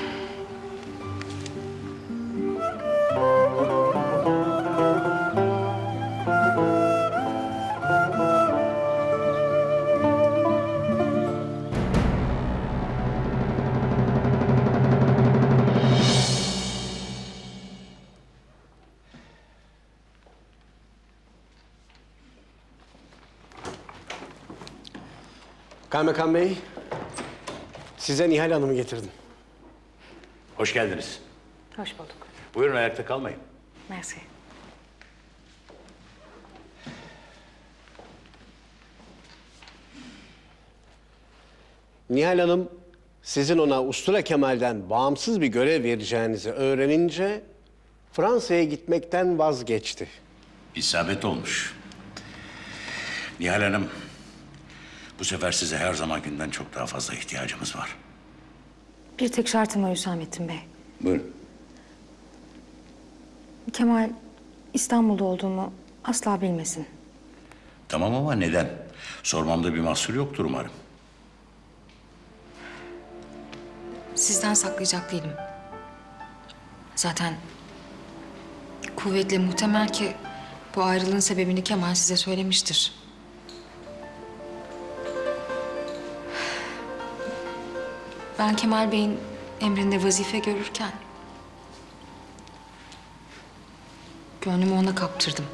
Kaymakam Bey, size Nihal Hanım'ı getirdim. Hoş geldiniz. Hoş bulduk. Buyurun ayakta kalmayın. Merci. Nihal Hanım, sizin ona Ustura Kemal'den bağımsız bir görev vereceğinizi öğrenince Fransa'ya gitmekten vazgeçti. İsabet olmuş. Nihal Hanım, bu sefer size her zamankinden çok daha fazla ihtiyacımız var. Bir tek şartım var Hüsamettin Bey. Buyurun. Kemal İstanbul'da olduğumu asla bilmesin. Tamam ama neden? Sormamda bir mahsur yoktur umarım. Sizden saklayacak değilim. Zaten kuvvetle muhtemel ki bu ayrılığın sebebini Kemal size söylemiştir. Ben Kemal Bey'in emrinde vazife görürken gönlümü ona kaptırdım.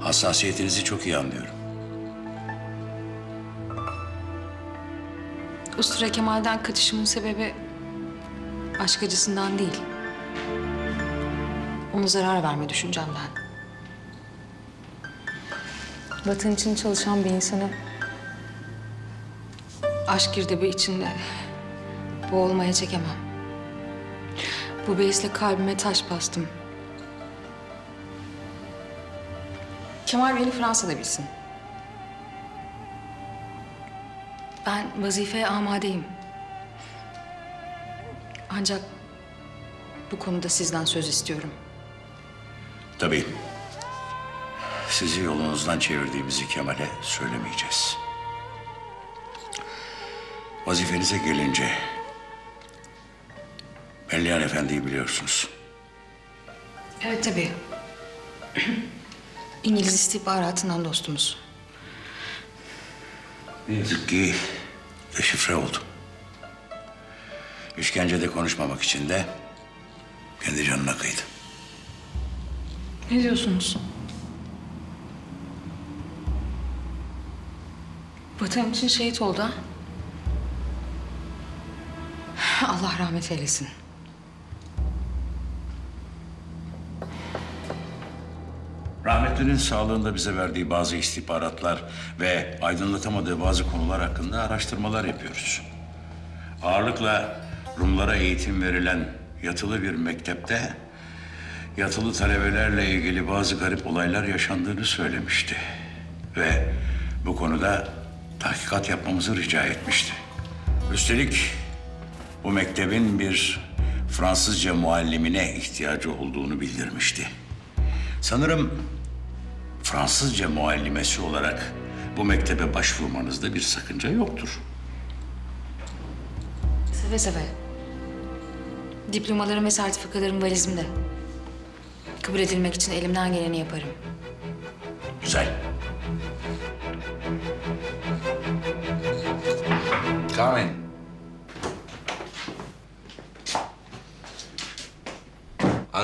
Hassasiyetinizi çok iyi anlıyorum. Ustura Kemal'den kaçışımın sebebi aşk acısından değil. Ona zarar verme düşüncemden. Vatan için çalışan bir insanı aşk girdabı içinde boğulmaya çekemem. Bu beysle kalbime taş bastım. Kemal beni Fransa'da bilsin. Ben vazifeye amadeyim. Ancak bu konuda sizden söz istiyorum. Tabii. Sizi yolunuzdan çevirdiğimizi Kemal'e söylemeyeceğiz. Vazifenize gelince... Mellihan Efendi'yi biliyorsunuz. Evet tabii. İngiliz istihbaratından dostumuz. Ne yazık ki deşifre oldu. İşkencede konuşmamak için de kendi canına kıydı. Ne diyorsunuz? Vatan için şehit oldu ha? Allah rahmet eylesin. Rahmetlinin sağlığında bize verdiği bazı istihbaratlar ve aydınlatamadığı bazı konular hakkında araştırmalar yapıyoruz. Ağırlıkla Rumlara eğitim verilen yatılı bir mektepte yatılı talebelerle ilgili bazı garip olaylar yaşandığını söylemişti. Ve bu konuda tahkikat yapmamızı rica etmişti. Üstelik bu mektebin bir Fransızca muallimine ihtiyacı olduğunu bildirmişti. Sanırım Fransızca muallimesi olarak bu mektebe başvurmanızda bir sakınca yoktur. Seve seve. Diplomalarım ve sertifikalarım valizimde. Kabul edilmek için elimden geleni yaparım. Güzel. Carmen.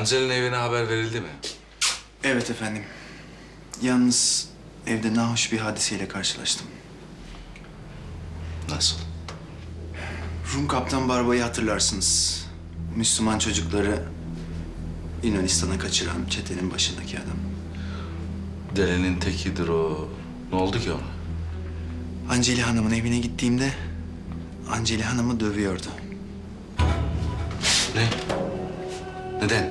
Angel'in evine haber verildi mi? Evet efendim. Yalnız evde nahoş bir hadiseyle karşılaştım. Nasıl? Rum Kaptan Barba'yı hatırlarsınız. Müslüman çocukları Yunanistan'a kaçıran çetenin başındaki adam. Delinin tekidir o. Ne oldu ki ona? Anceli Hanım'ın evine gittiğimde Anceli Hanım'ı dövüyordu. Ne? Neden?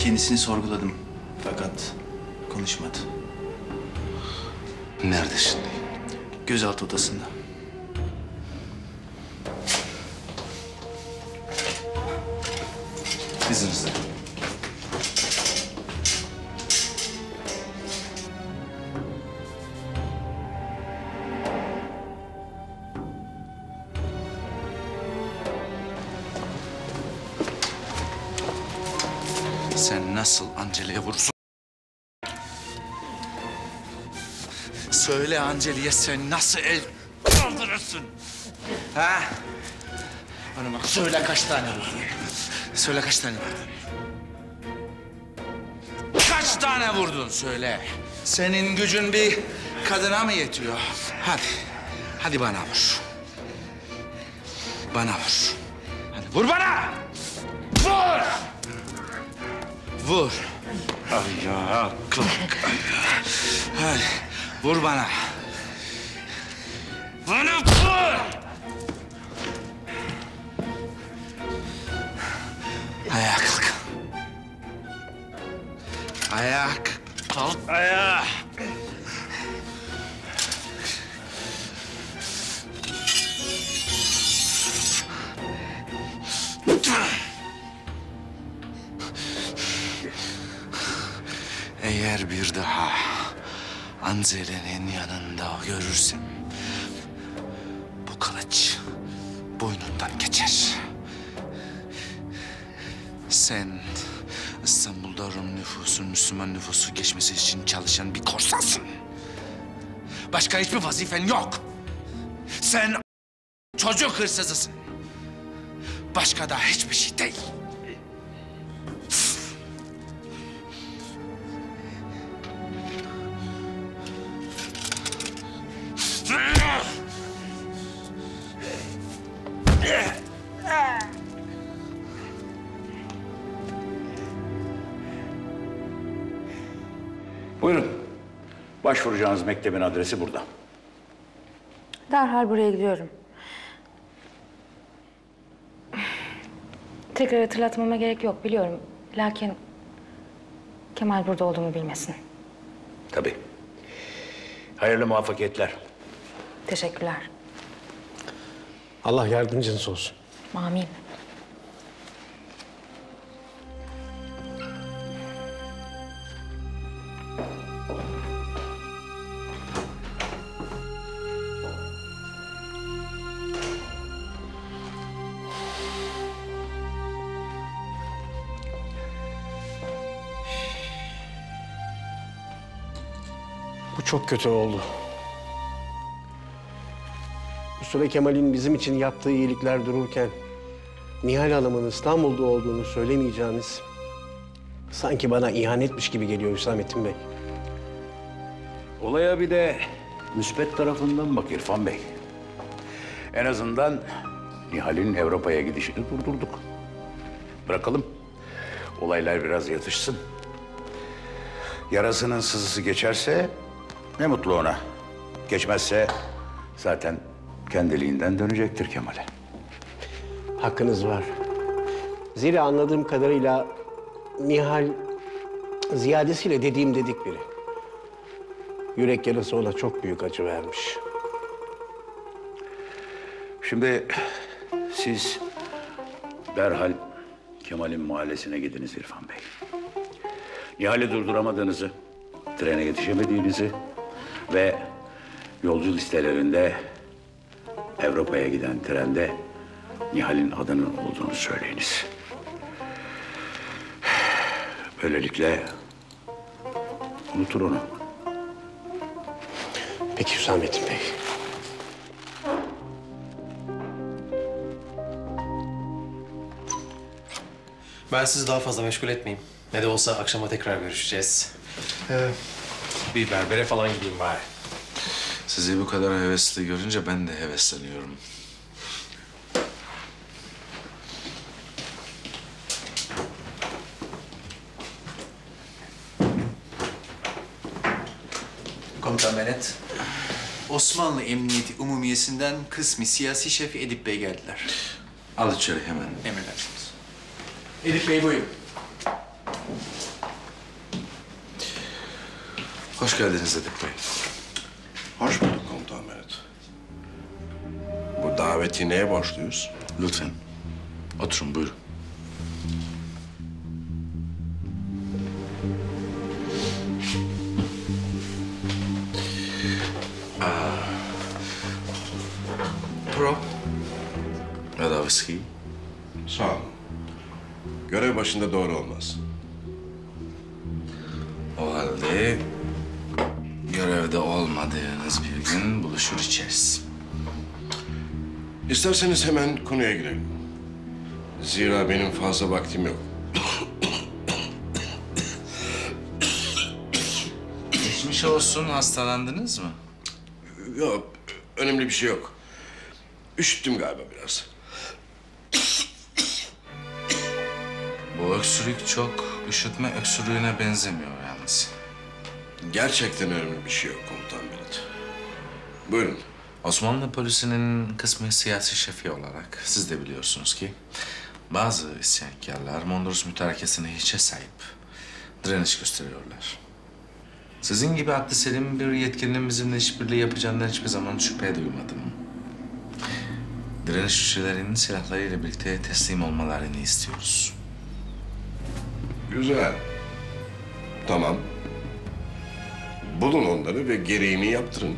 Kendisini sorguladım fakat konuşmadı. Nerede şimdi? Gözaltı odasında. İzninizle. Nasıl Angeli'ye vurursun? Söyle Angeli'ye sen nasıl el kaldırırsın? Ha? Bana bak söyle kaç tane vurdun? Söyle kaç tane vurdun? Kaç tane vurdun söyle. Senin gücün bir kadına mı yetiyor? Hadi. Hadi bana vur. Bana vur. Hadi vur bana. Vur. Vur. Ay ya kalk. Hadi vur bana. Bana vur. Ayağa kalk. Ayağa kalk. Ayağa. Eğer bir daha Anzele'nin yanında görürsem bu kılıç boynundan geçer. Sen İstanbul'da Rum nüfusun Müslüman nüfusu geçmesi için çalışan bir korsansın. Başka hiçbir vazifen yok. Sen çocuk hırsızısın. Başka da hiçbir şey değil. Başvuracağınız mektebin adresi burada. Derhal buraya gidiyorum. Tekrar hatırlatmama gerek yok biliyorum. Lakin Kemal burada olduğumu bilmesin. Tabii. Hayırlı muvaffakiyetler. Teşekkürler. Allah yardımcınız olsun. Amin. Çok kötü oldu. Mustafa Kemal'in bizim için yaptığı iyilikler dururken... ...Nihal Hanım'ın İstanbul'da olduğunu söylemeyeceğiniz... ...sanki bana ihanetmiş gibi geliyor Hüsamettin Bey. Olaya bir de müspet tarafından bak İrfan Bey. En azından Nihal'in Avrupa'ya gidişini durdurduk. Bırakalım. Olaylar biraz yatışsın. Yarasının sızısı geçerse ne mutlu ona. Geçmezse zaten kendiliğinden dönecektir Kemal'e. Hakkınız var. Zira anladığım kadarıyla Nihal ziyadesiyle dediğim dedik biri. Yürek yarası ona çok büyük acı vermiş. Şimdi siz derhal Kemal'in mahallesine gidiniz İrfan Bey. Nihal'i durduramadığınızı, trene yetişemediğinizi ve Yolcu listelerinde Avrupa'ya giden trende Nihal'in adının olduğunu söyleyiniz. Böylelikle unutur onu. Peki Hüsamettin Bey. Ben sizi daha fazla meşgul etmeyeyim. Ne de olsa akşama tekrar görüşeceğiz. Ee, bir berbere falan gideyim bari. Sizi bu kadar hevesli görünce ben de hevesleniyorum. Komutan Benet. Osmanlı Emniyeti Umumiyesi'nden kısmi siyasi şefi Edip Bey geldiler. Al içeri hemen. Emredersiniz. Edip Bey buyurun. Hoş geldiniz Edip Bey. Hoş bulduk komutan Benet. Bu daveti neye borçluyuz? Lütfen. Oturun buyurun. Pro. Ya da viski. Sağ olun. Görev başında doğru olmaz. O halde görevde olmadığınız bir gün buluşur içeriz. İsterseniz hemen konuya girelim. Zira benim fazla vaktim yok. Geçmiş olsun hastalandınız mı? Yok, önemli bir şey yok. Üşüttüm galiba biraz. Bu öksürük çok üşütme öksürüğüne benzemiyor yalnız. Gerçekten önemli bir şey yok komutan Benet. Buyurun. Osmanlı polisinin kısmi siyasi şefi olarak siz de biliyorsunuz ki bazı isyankarlar Mondros mütarekesine hiçe sahip direniş gösteriyorlar. Sizin gibi aklı selim bir yetkilinin bizimle işbirliği yapacağından hiçbir zaman şüphe duymadım. Direnişçilerin silahlarıyla birlikte teslim olmalarını istiyoruz. Güzel. Tamam. Bulun onları ve gereğini yaptırın.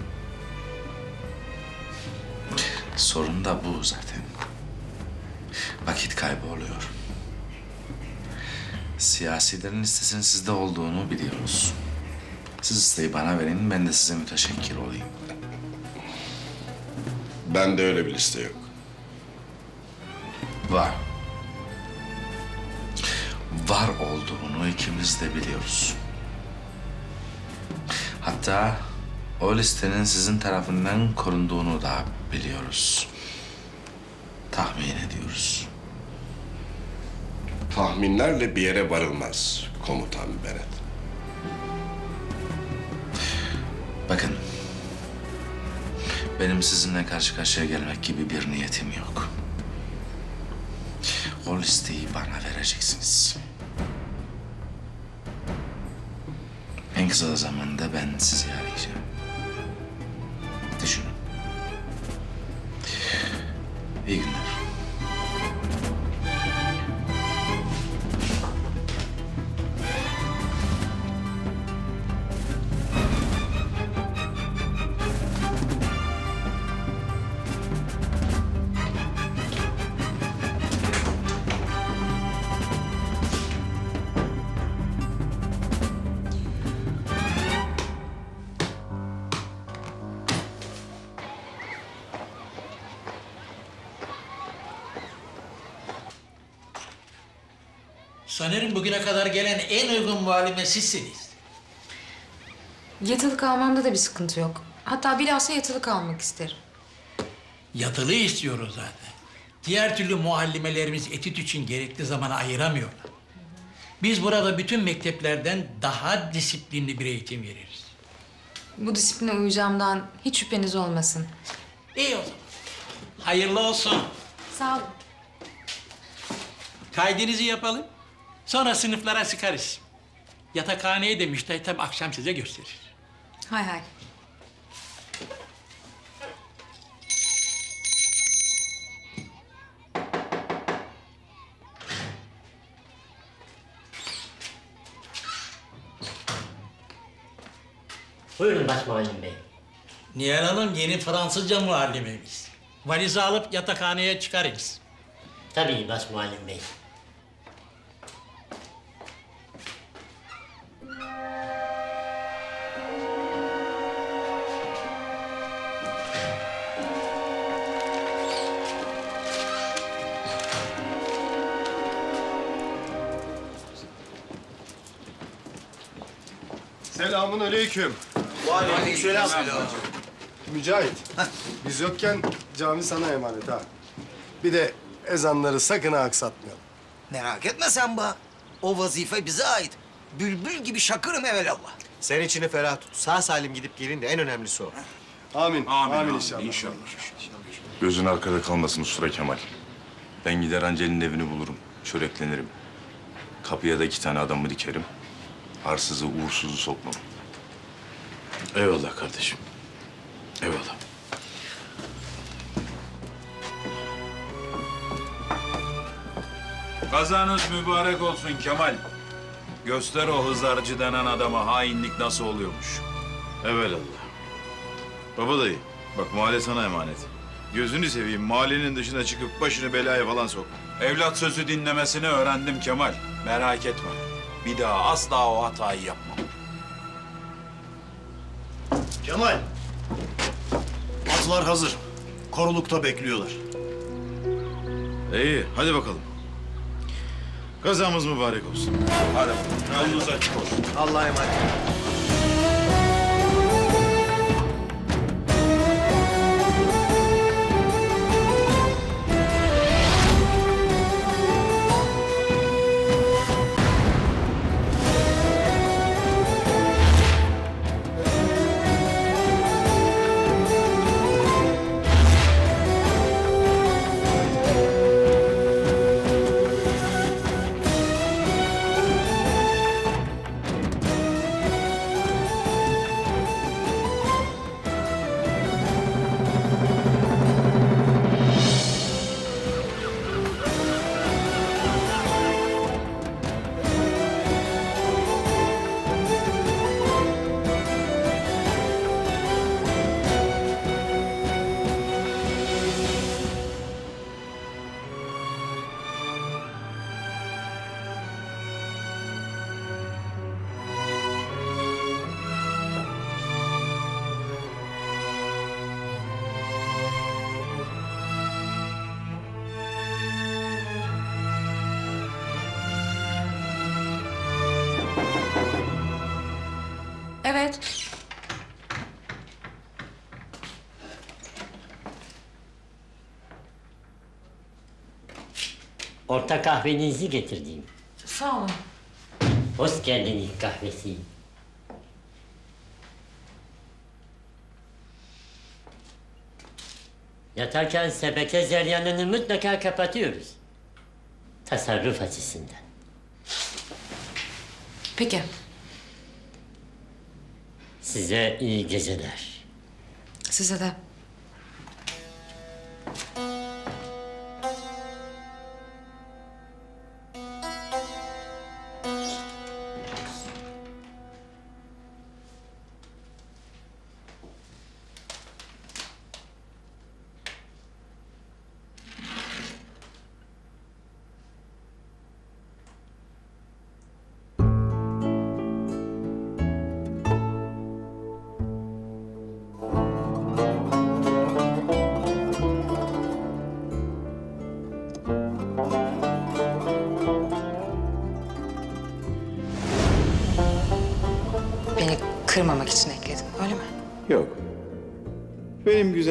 Sorun da bu zaten. Vakit kaybı oluyor. Siyasilerin listesinin sizde olduğunu biliyoruz. Siz listeyi bana verin, ben de size müteşekkir olayım. Bende öyle bir liste yok. Var. Var olduğunu ikimiz de biliyoruz. Hatta o listenin sizin tarafından korunduğunu da biliyoruz. Tahmin ediyoruz. Tahminlerle bir yere varılmaz komutan Benet. Bakın. Benim sizinle karşı karşıya gelmek gibi bir niyetim yok. O listeyi bana vereceksiniz. En kısa zamanda ben sizi arayacağım. Düşünün. İyi günler. Sanırım bugüne kadar gelen en uygun muallime sizsiniz. Yatılı kalmamda da bir sıkıntı yok. Hatta bilhassa yatılı kalmak isterim. Yatılı istiyoruz zaten. Diğer türlü muallimelerimiz etüt için gerekli zamanı ayıramıyorlar. Biz burada bütün mekteplerden daha disiplinli bir eğitim veririz. Bu disipline uyacağımdan hiç şüpheniz olmasın. İyi o zaman. Hayırlı olsun. Sağ olun. Kaydınızı yapalım. Sonra sınıflara sıkarız. Yatakhaneye de müstehtem akşam size gösterir. Hay hay. Buyurun Başmuallim Bey. Nihal Hanım yeni Fransızca muallimimiz. Valizi alıp yatakhaneye çıkarız. Tabii baş muallim bey. Selamun aleyküm. Aleykümselam. Mücahit, biz yokken cami sana emanet ha. Bir de ezanları sakın ha aksatmayalım. Merak etme sen ba. O vazife bize ait. Bülbül gibi şakırım evelallah. Sen içini ferah tut. Sağ salim gidip gelin de en önemlisi o. Amin. Amin, inşallah. İnşallah. Gözün arkada kalmasın Usta Kemal. Ben gider Angel'in evini bulurum. Çöreklenirim. Kapıya da iki tane adamı dikerim. Arsızı, uğursuzu sokmam. Eyvallah kardeşim. Eyvallah. Kazanız mübarek olsun Kemal. Göster o hızarcı denen adama hainlik nasıl oluyormuş. Evelallah. Baba dayı, bak mahalle sana emanet. Gözünü seveyim, mahallenin dışına çıkıp başını belaya falan sokma. Evlat sözü dinlemesini öğrendim Kemal. Merak etme. Bir daha asla o hatayı yapmam. Kemal. Atlar hazır. Korulukta bekliyorlar. İyi, hadi bakalım. Kazamız mübarek olsun. Hadi yolunuz açık olsun. Allah'a emanet. Evet. Orta kahvenizi getirdim. Sağ olun. Hoş geldiniz kahvesi. Yatarken sepete zeryanını mutlaka kapatıyoruz. Tasarruf açısından. Peki. Size iyi geceler. Size de.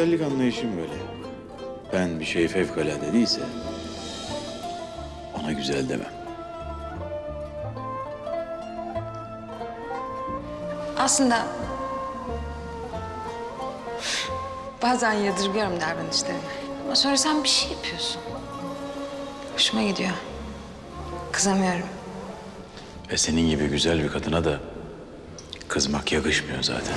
Güzellik anlayışım böyle. Ben bir şey fevkalade değilse ona güzel demem. Aslında bazen yadırgıyorum davranışlarını. Ama sonra sen bir şey yapıyorsun. Hoşuma gidiyor. Kızamıyorum. Ve senin gibi güzel bir kadına da kızmak yakışmıyor zaten.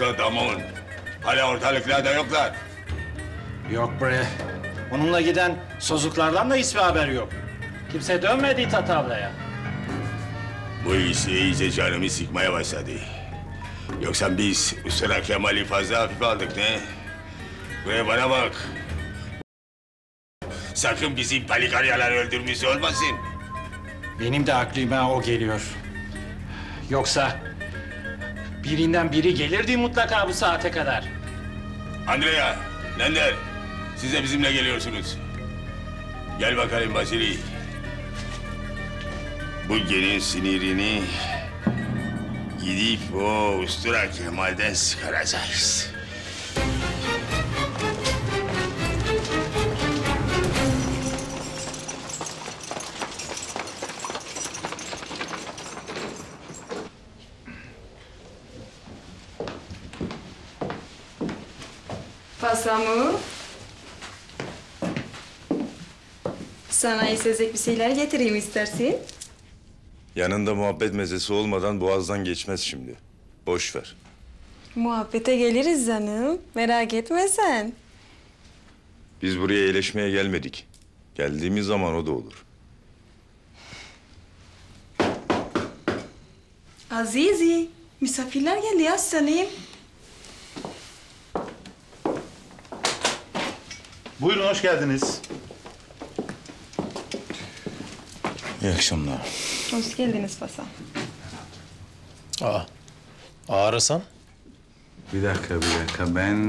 Argus'la Damon. Hala ortalıklarda yoklar. Yok bre. Onunla giden sozuklardan da hiçbir haber yok. Kimse dönmedi Tatavla'ya. Bu iş iyice canımı sıkmaya başladı. Yoksa biz Usra Kemal'i fazla hafife aldık ne? Buraya bana bak. Sakın bizim palikaryaları öldürmüş olmasın. Benim de aklıma o geliyor. Yoksa birinden biri gelirdi mutlaka bu saate kadar. Andrea, Lender, siz de bizimle geliyorsunuz. Gel bakalım Vasili. Bu gelin sinirini gidip o Ustura Kemal'den çıkaracağız. Pasamı. Sana içecek bir şeyler getireyim istersin. Yanında muhabbet mezesi olmadan boğazdan geçmez şimdi. Boş ver. Muhabbete geliriz canım. Merak etme sen. Biz buraya iyileşmeye gelmedik. Geldiğimiz zaman o da olur. Azizi, misafirler geldi aslanım. Buyurun hoş geldiniz. İyi akşamlar. Hoş geldiniz Pasam. Aa, ağrısan? Bir dakika, bir dakika. Ben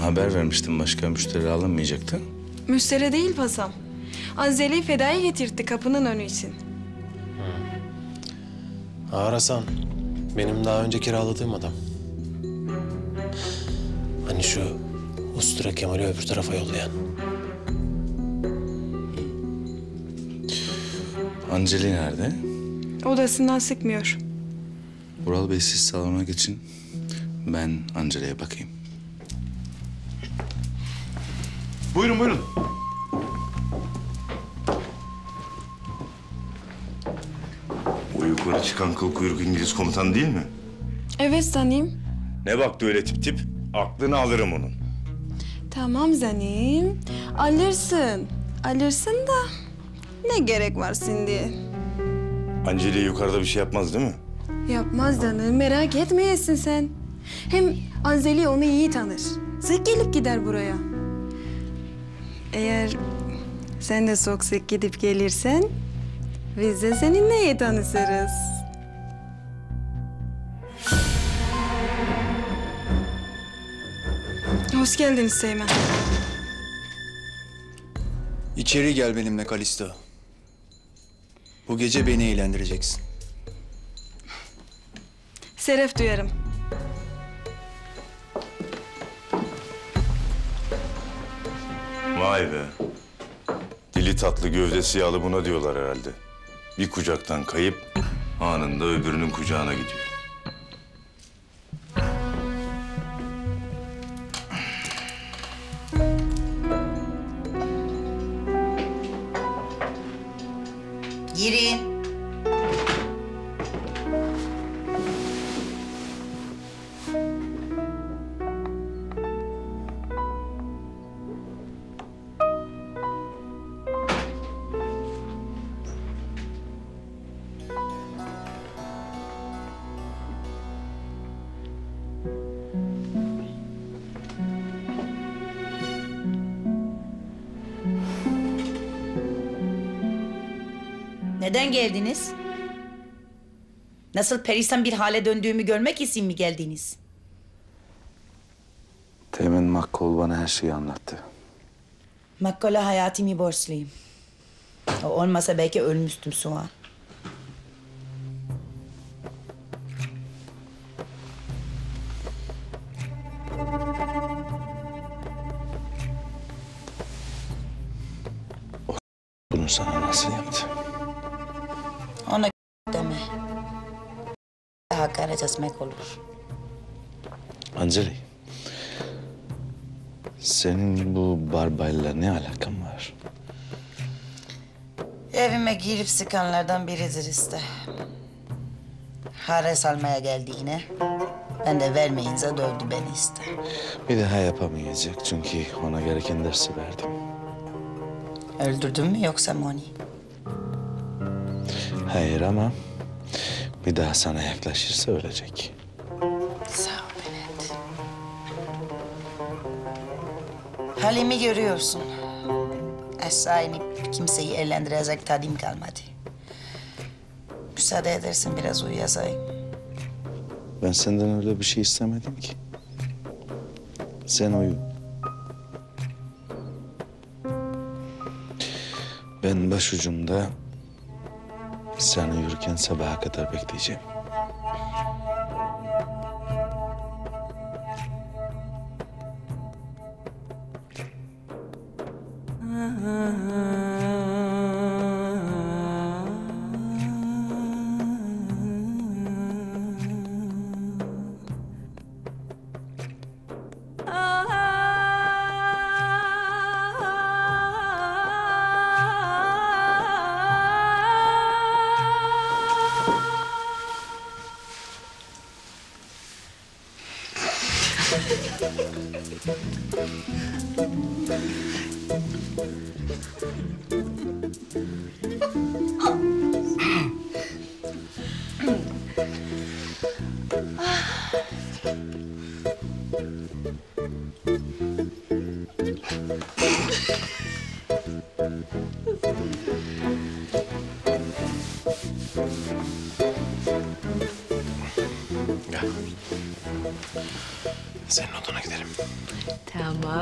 haber vermiştim başka müşteri alınmayacaktı. Müşteri değil Pasam. Azeli fedayı getirdi kapının önü için. Ağrasan, benim daha önce kiraladığım adam. Hani şu Ustura Kemal'i öbür tarafa yollayan. Anceli nerede? Odasından sıkmıyor. Vural Bey siz salona geçin. Ben Anceli'ye bakayım. Buyurun buyurun. O yukarı çıkan kıl kuyruk İngiliz komutan değil mi? Evet Zanim. Ne baktı öyle tip tip? Aklını alırım onun. Tamam Zanim. Alırsın. Alırsın da ne gerek var şimdi? Anceli yukarıda bir şey yapmaz değil mi? Yapmaz canım merak etmeyesin sen. Hem Anzeli onu iyi tanır. Sık gelip gider buraya. Eğer sen de çok sık gidip gelirsen biz de seninle iyi tanışırız. Hoş geldiniz Seymen. İçeri gel benimle Kalisto. Bu gece beni eğlendireceksin. Şeref duyarım. Vay be. Dili tatlı gövdesi yağlı buna diyorlar herhalde. Bir kucaktan kayıp anında öbürünün kucağına gidiyor. Girin. Neden geldiniz? Nasıl perişan bir hale döndüğümü görmek için mi geldiniz? Teğmen Makkol bana her şeyi anlattı. Makkola hayatımı borçluyum. O olmasa belki ölmüştüm şu an. Bunu sana nasıl yaptı? Hakaret etmek olur. Anceli. Senin bu barbayla ne alakan var? Evime girip sıkanlardan biridir işte. Hares almaya geldi yine. Ben de vermeyince dövdü beni işte. Bir daha yapamayacak çünkü ona gereken dersi verdim. Öldürdün mü yoksa Moni? Hayır ama bir daha sana yaklaşırsa ölecek. Sağ ol Benet. Halimi görüyorsun. Aşağı inip kimseyi eğlendirecek tadım kalmadı. Müsaade edersin biraz uyuyasayım. Ben senden öyle bir şey istemedim ki. Sen uyu. Ben başucumda sen uyurken sabaha kadar bekleyeceğim.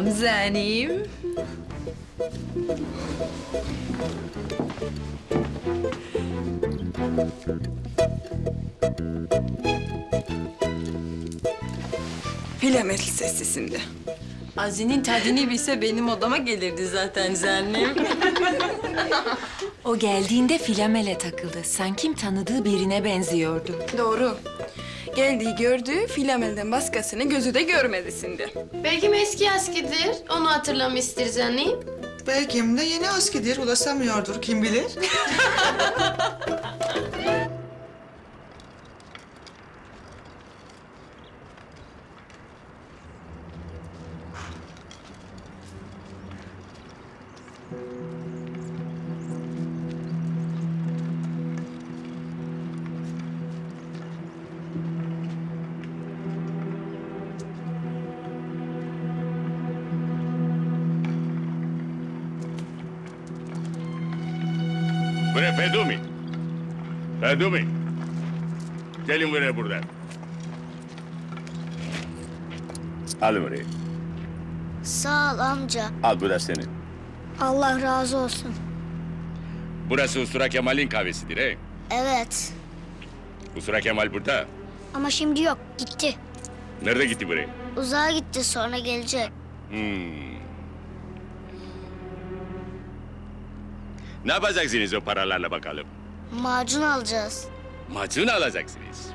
Tamam Zanim. Filamet seslisinde. Azi'nin tadını bilse benim odama gelirdi zaten Zanim. O geldiğinde Filamel'e takıldı. Sanki tanıdığı birine benziyordu. Doğru. Geldiği gördü, Filamel'den başkasını gözü de görmedi şimdi. Belki eski askidir. Onu hatırlamıştır Zanim. Belki de yeni askidir, ulaşamıyordur kim bilir. Fedumi. Gelin buraya buradan. Al burayı. Sağ ol amca. Al bu da senin. Allah razı olsun. Burası Ustura Kemal'in kahvesidir he. Evet. Ustura Kemal burada. Ama şimdi yok. Gitti. Nerede gitti buraya? Uzağa gitti sonra gelecek. Hmm. Ne yapacaksınız o paralarla bakalım? Macun alacağız. Macun alacaksınız.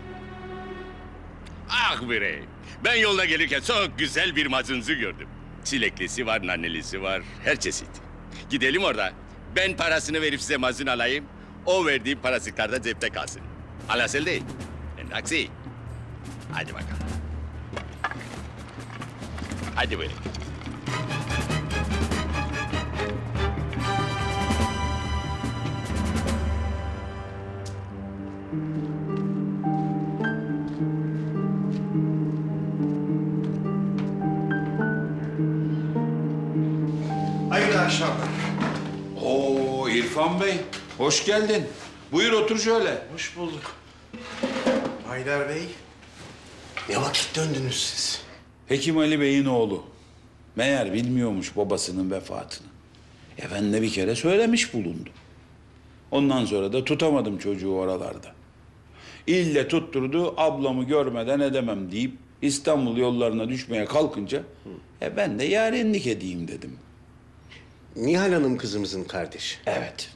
Ah bre! Ben yolda gelirken çok güzel bir macuncu gördüm. Çileklisi var, nanelisi var, her çeşit. Gidelim orada. Ben parasını verip size macun alayım. O verdiğim paracıklar da cepte kalsın. Alasel değil. Endaksi. Hadi bakalım. Hadi böyle. Akşamlar. Oo İrfan Bey, hoş geldin. Buyur otur şöyle. Hoş bulduk. Haydar Bey, ne vakit döndünüz siz? Hekim Ali Bey'in oğlu. Meğer bilmiyormuş babasının vefatını. E ben de bir kere söylemiş bulundum. Ondan sonra da tutamadım çocuğu oralarda. İlle tutturdu, ablamı görmeden edemem deyip İstanbul yollarına düşmeye kalkınca... ...e ben de yarenlik edeyim dedim. Nihal Hanım kızımızın kardeşi. Evet.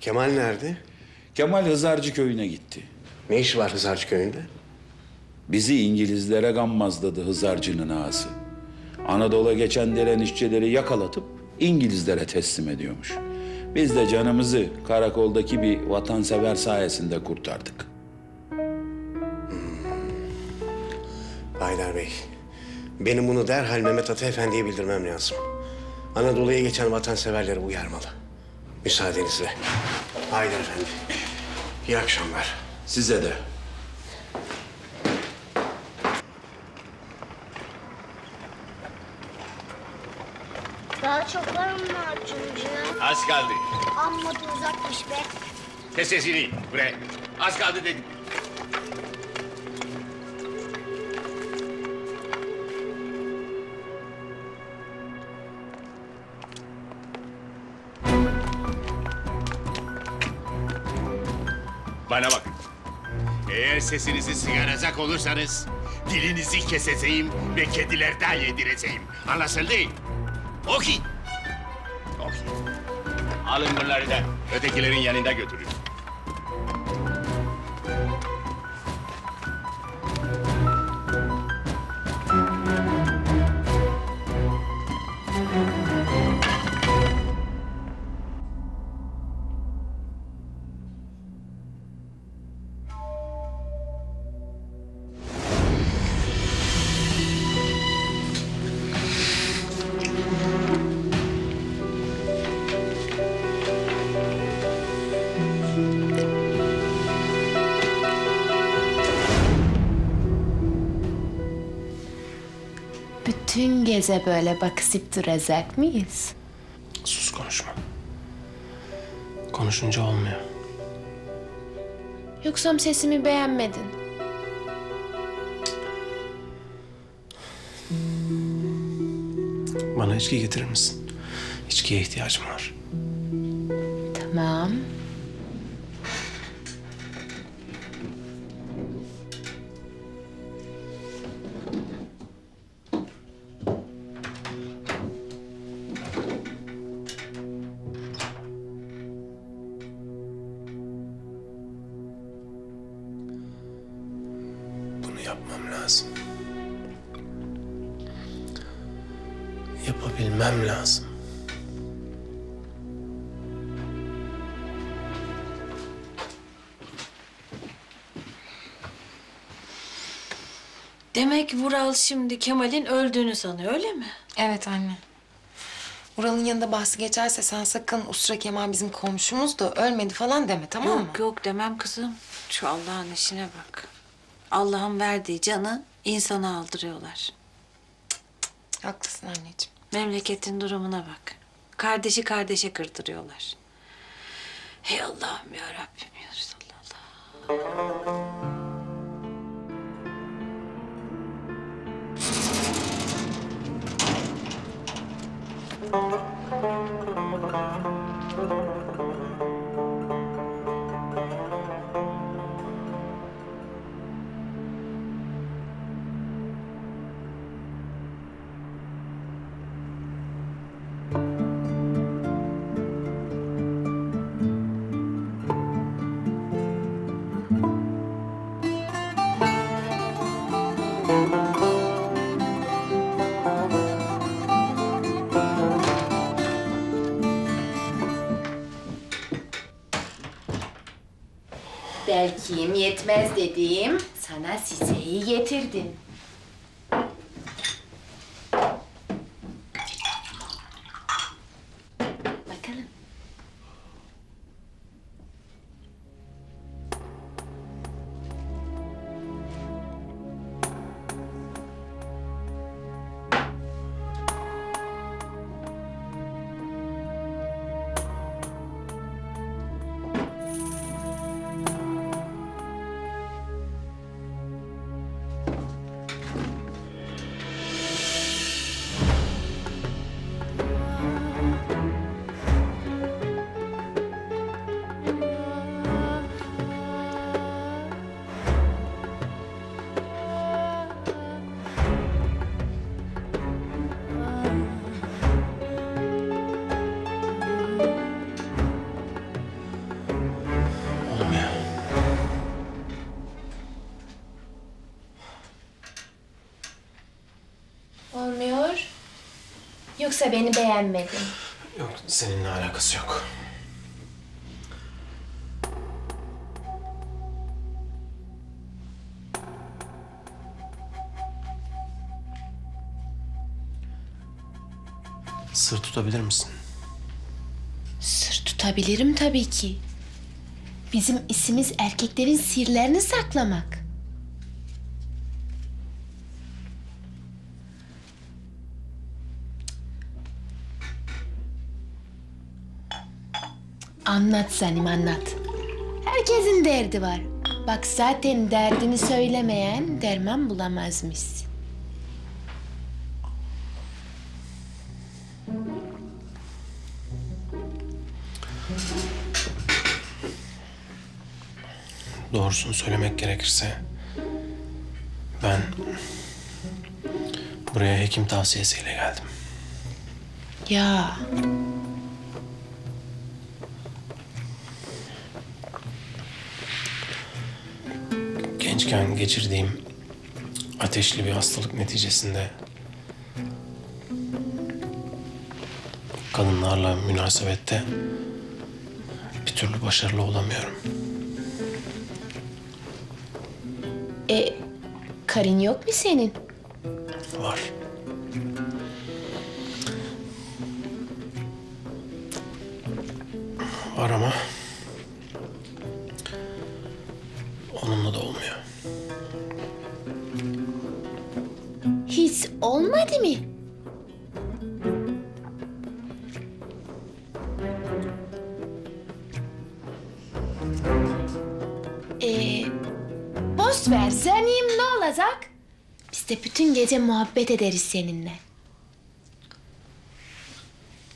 Kemal nerede? Kemal Hızarcı köyüne gitti. Ne işi var Hızarcı köyünde? Bizi İngilizlere gammazladı Hızarcı'nın ağası. Anadolu'ya geçen direnişçileri yakalatıp İngilizlere teslim ediyormuş. Biz de canımızı karakoldaki bir vatansever sayesinde kurtardık. Haydar Bey, benim bunu derhal Mehmet Ata Efendi'ye bildirmem lazım. Anadolu'ya geçen vatanseverleri uyarmalı. Müsaadenizle. Haydar Efendi, iyi akşamlar. Size de. Daha çok var mı macuncu? Az kaldı. Amma da uzakmış be. Kes sesini. Buraya. Az kaldı dedim. Sesinizi çıkaracak olursanız dilinizi keseceğim ve kedilerden yedireceğim. Anlaşıldı? Okey. Okey. Alın bunları da ötekilerin yanında götürün. Gece böyle bakısıp duracak mıyız? Sus konuşma. Konuşunca olmuyor. Yoksa sesimi beğenmedin? Bana içki getirir misin? İçkiye ihtiyacım var. Tamam. Demek Vural şimdi Kemal'in öldüğünü sanıyor öyle mi? Evet anne. Ural'ın yanında bahsi geçerse sen sakın Usra Kemal bizim komşumuz da ölmedi falan deme tamam mı? yok yok demem kızım. Şu Allah'ın işine bak. Allah'ın verdiği canı insana aldırıyorlar. Haklısın anneciğim. Memleketin durumuna bak. Kardeşi kardeşe kırdırıyorlar. Hey Allah'ım ya Rabbim ya Resulallah. Thank you. Belki yetmez dediğim sana sizeyi getirdim. Yoksa beni beğenmedin. Yok, seninle alakası yok. Sır tutabilir misin? Sır tutabilirim tabii ki. Bizim işimiz erkeklerin sırlarını saklamak. Anlat Salim anlat. Herkesin derdi var. Bak zaten derdini söylemeyen derman bulamazmış. Doğrusunu söylemek gerekirse... Ben... Buraya hekim tavsiyesiyle geldim. Ya Gençken geçirdiğim ateşli bir hastalık neticesinde kadınlarla münasebette bir türlü başarılı olamıyorum. e karın yok mu senin? Gece muhabbet ederiz seninle.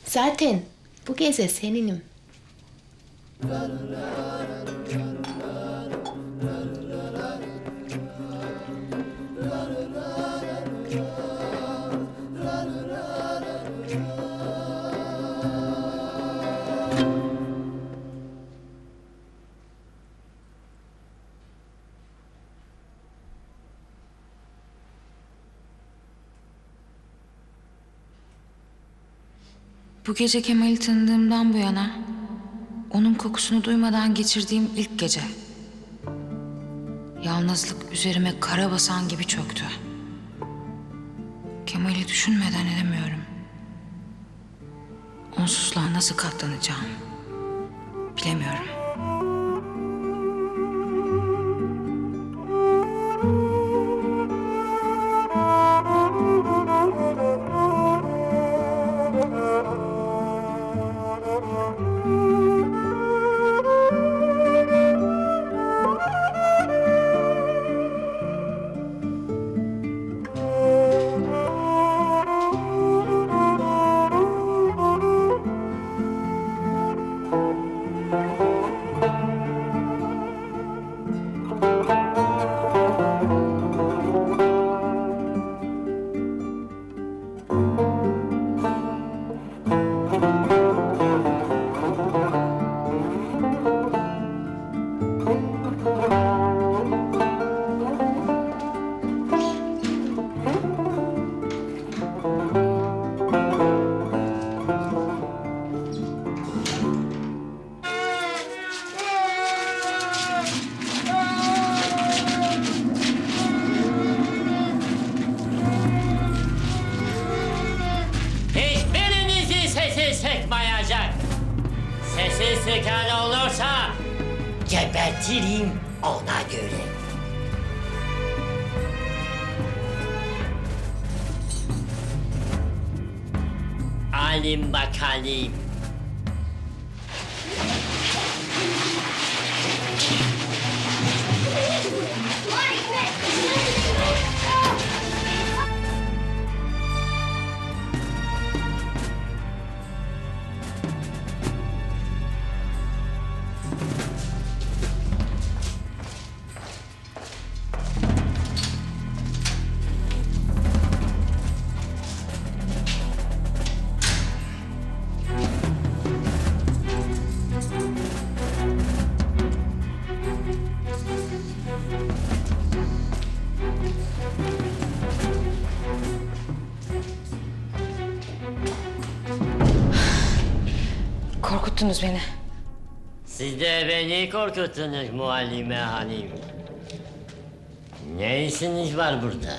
Zaten bu gece seninim. Gece Kemal'i tanıdığımdan bu yana onun kokusunu duymadan geçirdiğim ilk gece. Yalnızlık üzerime kara basan gibi çöktü. Kemal'i düşünmeden edemiyorum. Onsuzluğa nasıl katlanacağım bilemiyorum. Korkuttunuz beni. Siz de beni korkuttunuz muallime hanım. Ne işiniz var burada?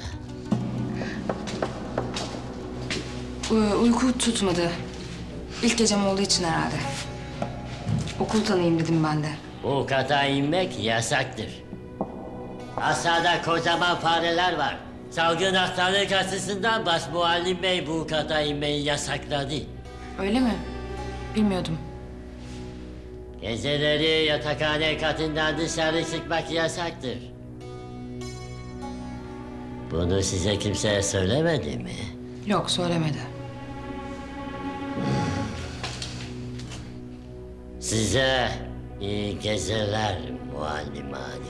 Ee, uyku tutmadı. İlk gecem olduğu için herhalde. Okul tanıyayım dedim ben de. Bu kata inmek yasaktır. Aşağıda kocaman fareler var. Salgın hastalık açısından baş muallim bey bu kata inmeyi yasakladı. Öyle mi? Bilmiyordum. Geceleri yatakhane katından dışarı çıkmak yasaktır. Bunu size kimse söylemedi mi? Yok söylemedi. Size iyi geceler muallim hanım.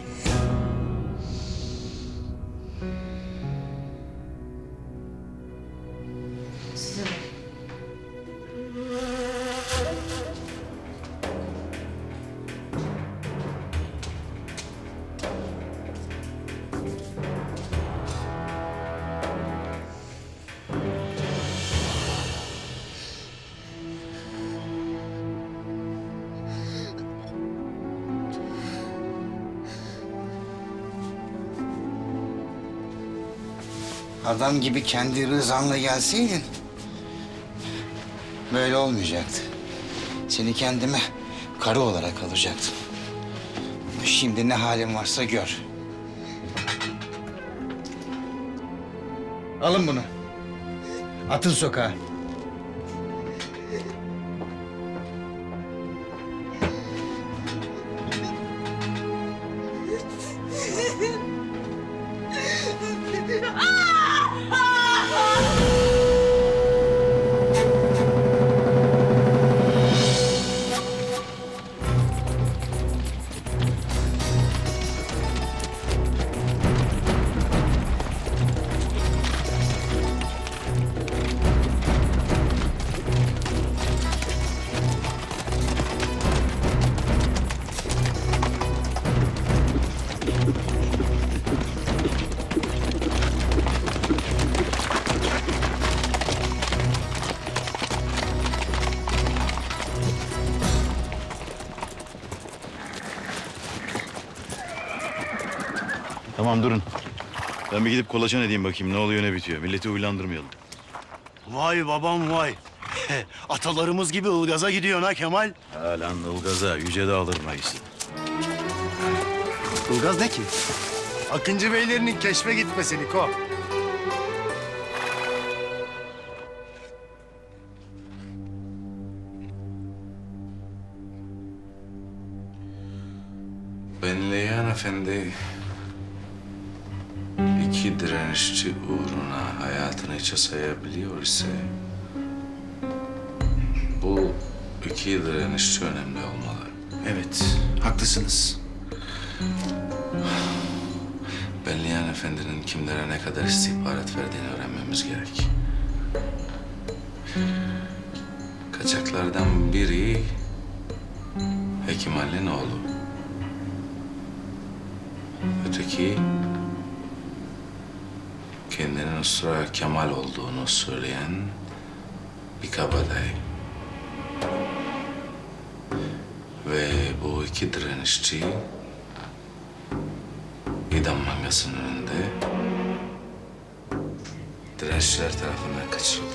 Adam gibi kendi rızanla gelseydin böyle olmayacaktı. Seni kendime karı olarak alacaktım. Şimdi ne halin varsa gör. Alın bunu. Atın sokağa. Ben bir gidip kolaçan edeyim bakayım ne oluyor ne bitiyor. Milleti uylandırmayalım. Vay babam vay. Atalarımız gibi Ilgaz'a gidiyorsun ha Kemal. Ha lan Ilgaz'a yüce dağılır mayısı. Ilgaz ne ki? Akıncı beylerinin keşfe gitmesi Niko. Haklısınız. Ben Leyhan Efendi'nin kimlere ne kadar istihbarat verdiğini öğrenmemiz gerek. Kaçaklardan biri Hekim Ali'nin oğlu. Öteki kendinin Ustura Kemal olduğunu söyleyen bir kabadayı. İki direnişçi idam mangasının önünde direnççiler tarafından kaçırıldı.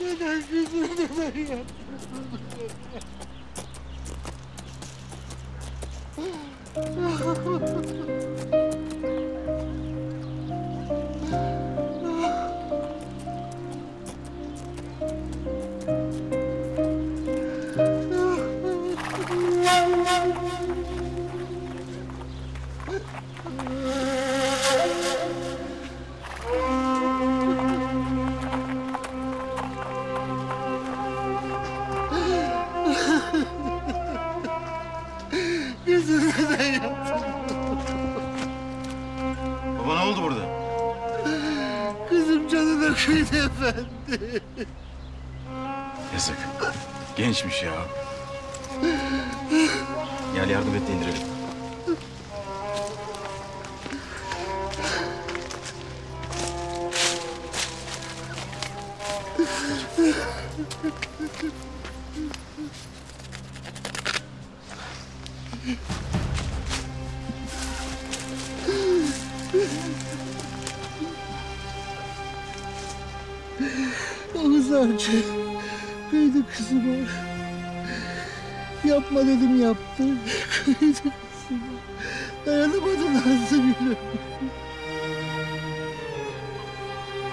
Neden kızım neden yaptın?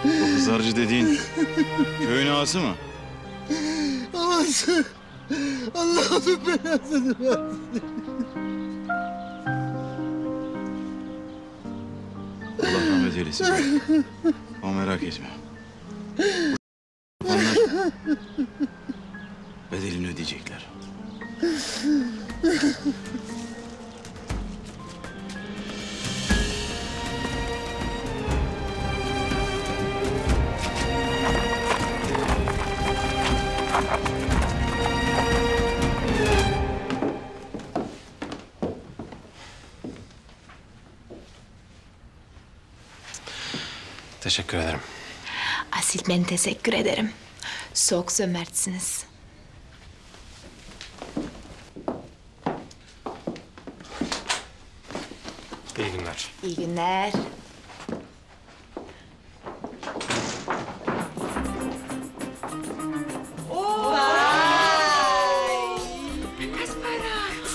O pazarcı dediğin köyün ağası mı? Aması. Allah'ın belasını versin. Allah rahmet eylesin. Ama merak etme. Ben teşekkür ederim. Çok cömertsiniz. İyi günler. İyi günler.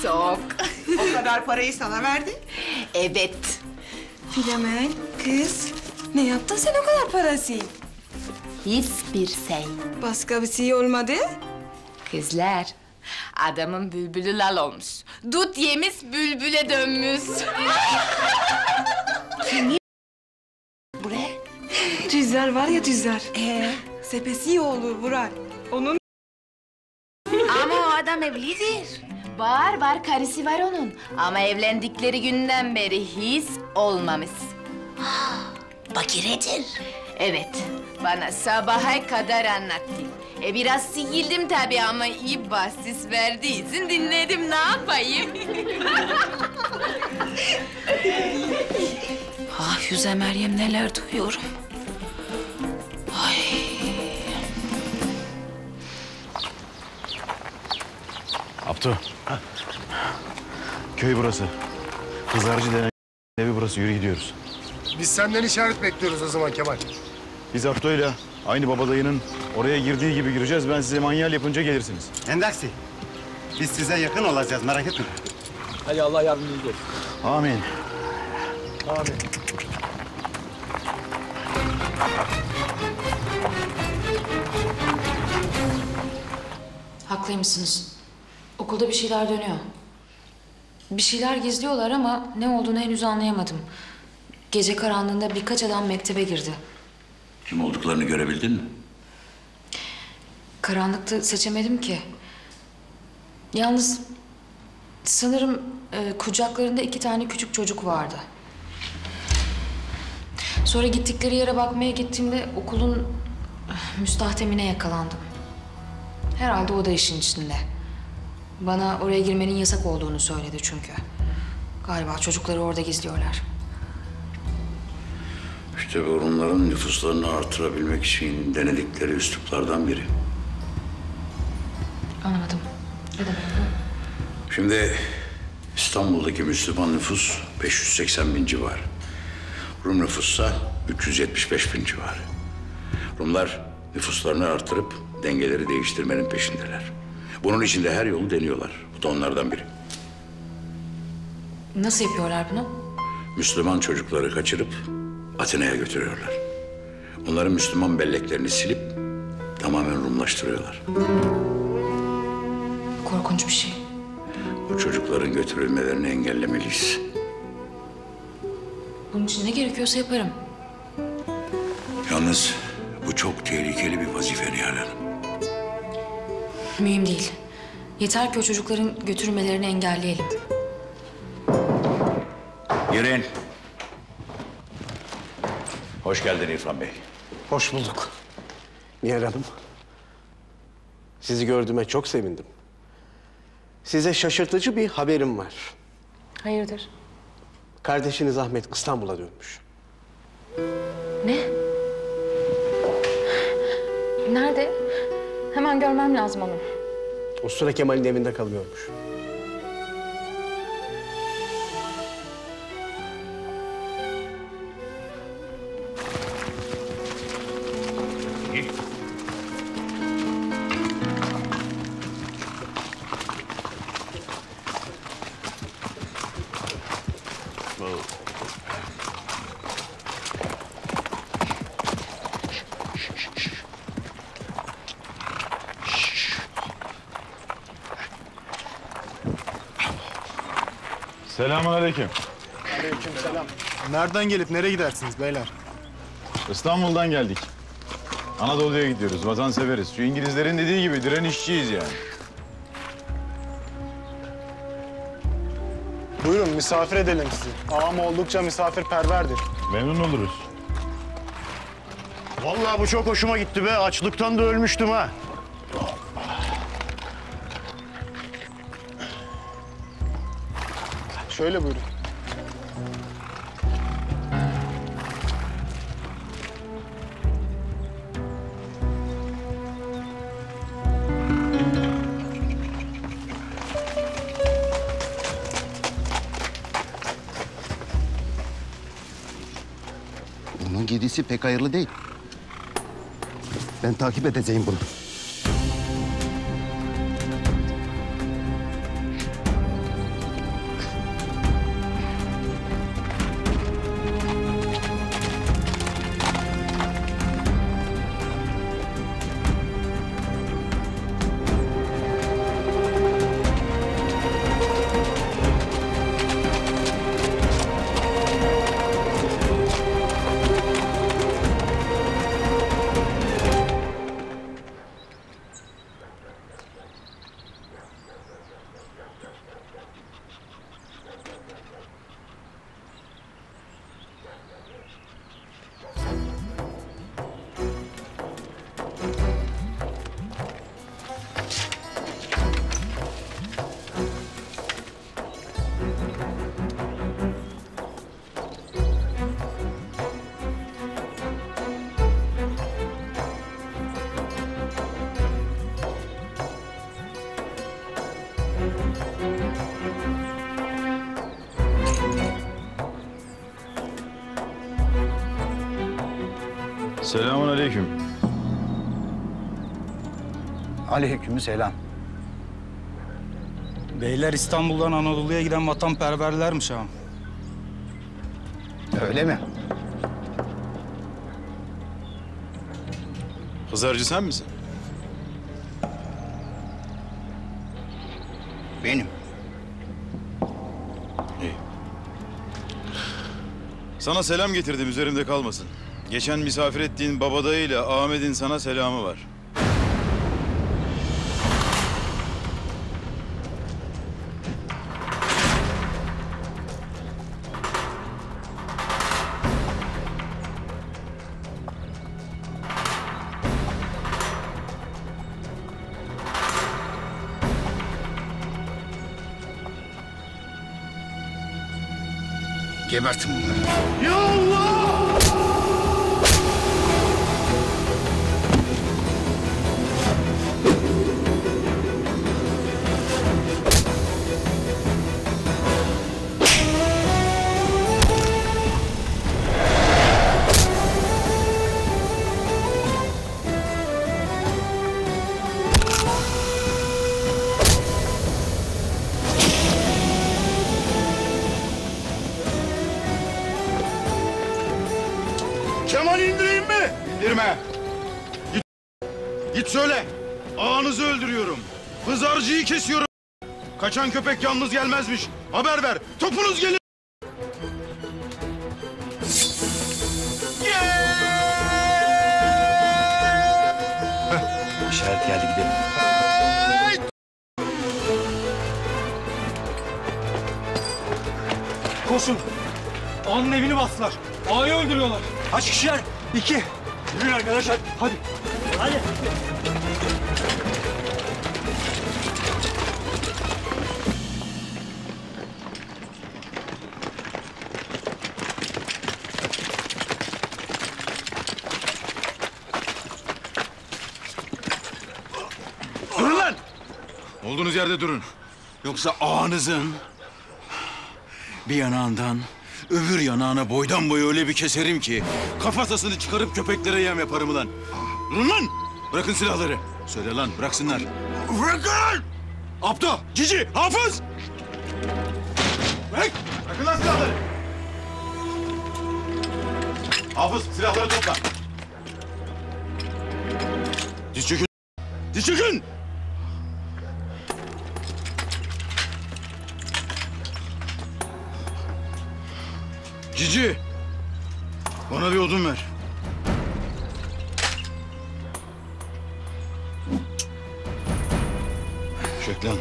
Çok. O kadar parayı sana verdi. Evet. Filemen, kız. Ne yaptın sen o kadar parası? Hiçbir şey. Başka bir şey olmadı? Kızlar, adamın bülbülü lal olmuş. Dut yemiş, bülbüle dönmüş. Buraya? Tüzler var ya tüzler. Ee? Sepesi olur Burak. Onun Ama o adam evlidir. Var var, karısı var onun. Ama evlendikleri günden beri hiç olmamış. Bakiredir. Evet, bana sabaha kadar anlattı. E biraz sikildim tabii ama iyi bahsis verdiği için dinledim, ne yapayım? Ah Yüze Meryem neler duyuyorum. Abdü. Köy burası. Pazarcı denen evi burası. Yürü gidiyoruz. Biz senden işaret bekliyoruz o zaman Kemal. Biz Abdü'yle aynı babadayının oraya girdiği gibi gireceğiz. Ben size manyal yapınca gelirsiniz. Endaksi, biz size yakın olacağız merak etme. Hadi Allah yardımcınız olsun. Amin. Amin. Haklıymışsınız. Okulda bir şeyler dönüyor. Bir şeyler gizliyorlar ama ne olduğunu henüz anlayamadım. Gece karanlığında birkaç adam mektebe girdi. Kim olduklarını görebildin mi? Karanlıkta seçemedim ki. Yalnız sanırım e, kucaklarında iki tane küçük çocuk vardı. Sonra gittikleri yere bakmaya gittiğimde okulun eh, yakalandım. Herhalde o da işin içinde. Bana oraya girmenin yasak olduğunu söyledi çünkü. Galiba çocukları orada gizliyorlar. İşte bu Rumların nüfuslarını artırabilmek için denedikleri üsluplardan biri. Anlamadım. Ne demek bu? Şimdi İstanbul'daki Müslüman nüfus 580 bin civarı. Rum nüfussa 375 bin civarı. Rumlar nüfuslarını artırıp dengeleri değiştirmenin peşindeler. Bunun için de her yolu deniyorlar. Bu da onlardan biri. Nasıl yapıyorlar bunu? Müslüman çocukları kaçırıp Atina'ya götürüyorlar. Onların Müslüman belleklerini silip tamamen Rumlaştırıyorlar. Korkunç bir şey. Bu çocukların götürülmelerini engellemeliyiz. Bunun için ne gerekiyorsa yaparım. Yalnız bu çok tehlikeli bir vazife Nihal Hanım. Mühim değil. Yeter ki o çocukların götürmelerini engelleyelim. Girin. Hoş geldin İrfan Bey. Hoş bulduk. Nihal Hanım. Sizi gördüğüme çok sevindim. Size şaşırtıcı bir haberim var. Hayırdır? Kardeşiniz Ahmet İstanbul'a dönmüş. Ne? Nerede? Hemen görmem lazım onu. Ustura Kemal'in evinde kalıyormuş. Selamun aleyküm. Aleykümselam. Nereden gelip nereye gidersiniz beyler? İstanbul'dan geldik. Anadolu'ya gidiyoruz, vatan severiz. Şu İngilizlerin dediği gibi direnişçiyiz yani. Buyurun misafir edelim sizi. Ağam oldukça misafirperverdir. Memnun oluruz. Vallahi bu çok hoşuma gitti be. Açlıktan da ölmüştüm ha. Şöyle buyurun. Bunun gidisi pek hayırlı değil. Ben takip edeceğim bunu. Aleyküm selam. Beyler İstanbul'dan Anadolu'ya giden vatanperverlermiş ağam. Öyle mi? Hızarcı sen misin? Benim. Sana selam getirdim, üzerimde kalmasın. Geçen misafir ettiğin babadayıyla Ahmet'in sana selamı var. Gebertin köpek yalnız gelmezmiş. Haber ver. Topunuz gelir. İşaret geldi gidelim. Koşun. Ağanın evini bastılar. Ağayı öldürüyorlar. Kaç kişiler? İki. Yürüyün arkadaşlar. Hadi. Hadi. Yerde durun. Yoksa ağanızın bir yanağından öbür yanağına boydan boya öyle bir keserim ki kafatasını çıkarıp köpeklere yem yaparım lan. Durun lan! Bırakın silahları. Söyle lan bıraksınlar. Bırakın! Abdo, Cici, Hafız! Bırak! Bırakın lan silahları! Hafız silahları topla. Diz çökün. Diz çökün. Cici. Bana bir odun ver. Çök lan.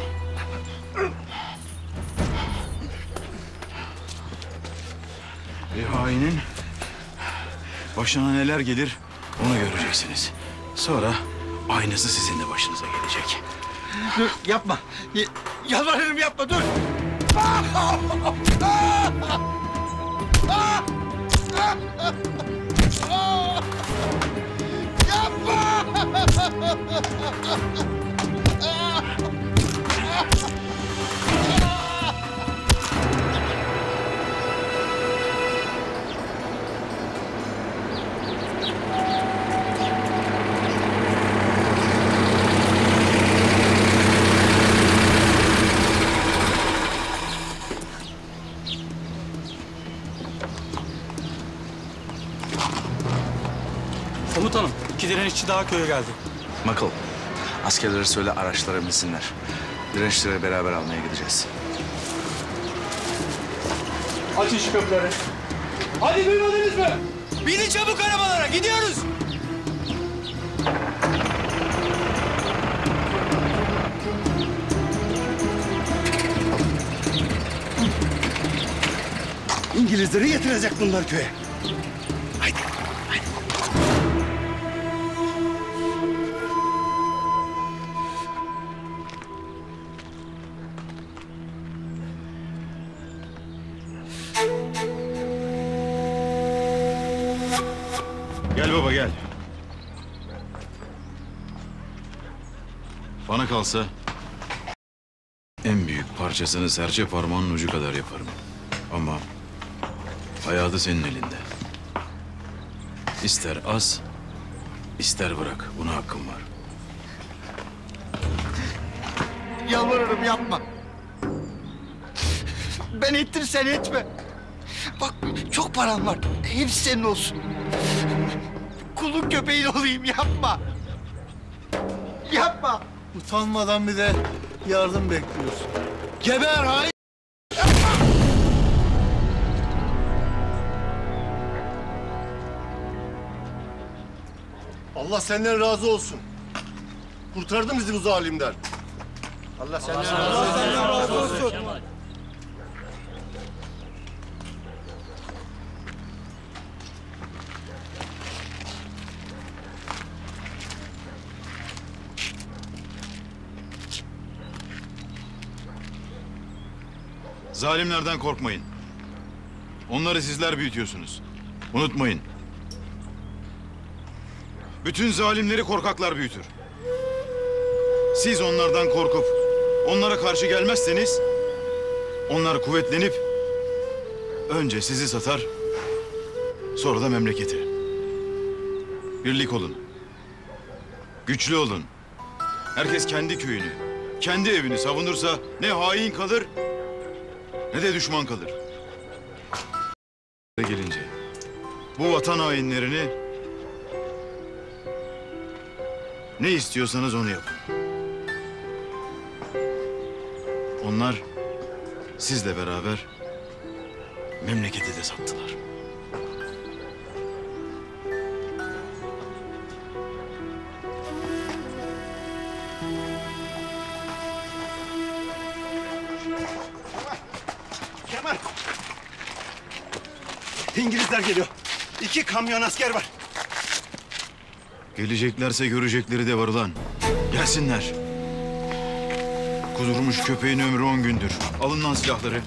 Bir hainin başına neler gelir onu göreceksiniz. Sonra aynısı sizin de başınıza gelecek. Dur yapma. Y- Yalvarırım yapma dur. Ah! direnişçi daha köye geldi. Makıl, askerlere söyle araçlara binsinler. Dirençleri beraber almaya gideceğiz. Açın şu kapıları. Hadi duymadınız mı? Binin çabuk arabalara, gidiyoruz. İngilizleri getirecek bunlar köye. Kalsa en büyük parçasını serçe parmağının ucu kadar yaparım. Ama hayatı senin elinde. İster az, ister bırak. Buna hakkım var. Yalvarırım yapma. Ben ettir sen etme. Bak çok param var. Hepsi senin olsun. Kulun köpeğin olayım yapma. Yapma. Utanmadan bir de yardım bekliyorsun. Geber hain! Allah senden razı olsun. Kurtardın bizi bu zalimden. Allah senden razı olsun. Zalimlerden korkmayın. Onları sizler büyütüyorsunuz. Unutmayın. Bütün zalimleri korkaklar büyütür. Siz onlardan korkup onlara karşı gelmezseniz onlar kuvvetlenip önce sizi satar sonra da memleketi. Birlik olun. Güçlü olun. Herkes kendi köyünü, kendi evini savunursa ne hain kalır ne de düşman kalır. Gelince bu vatan hainlerini ne istiyorsanız onu yapın. Onlar sizle beraber memleketi de sattılar. İngilizler geliyor. İki kamyon asker var. Geleceklerse görecekleri de var ulan. Gelsinler. Kudurmuş köpeğin ömrü on gündür. Alın lan silahları.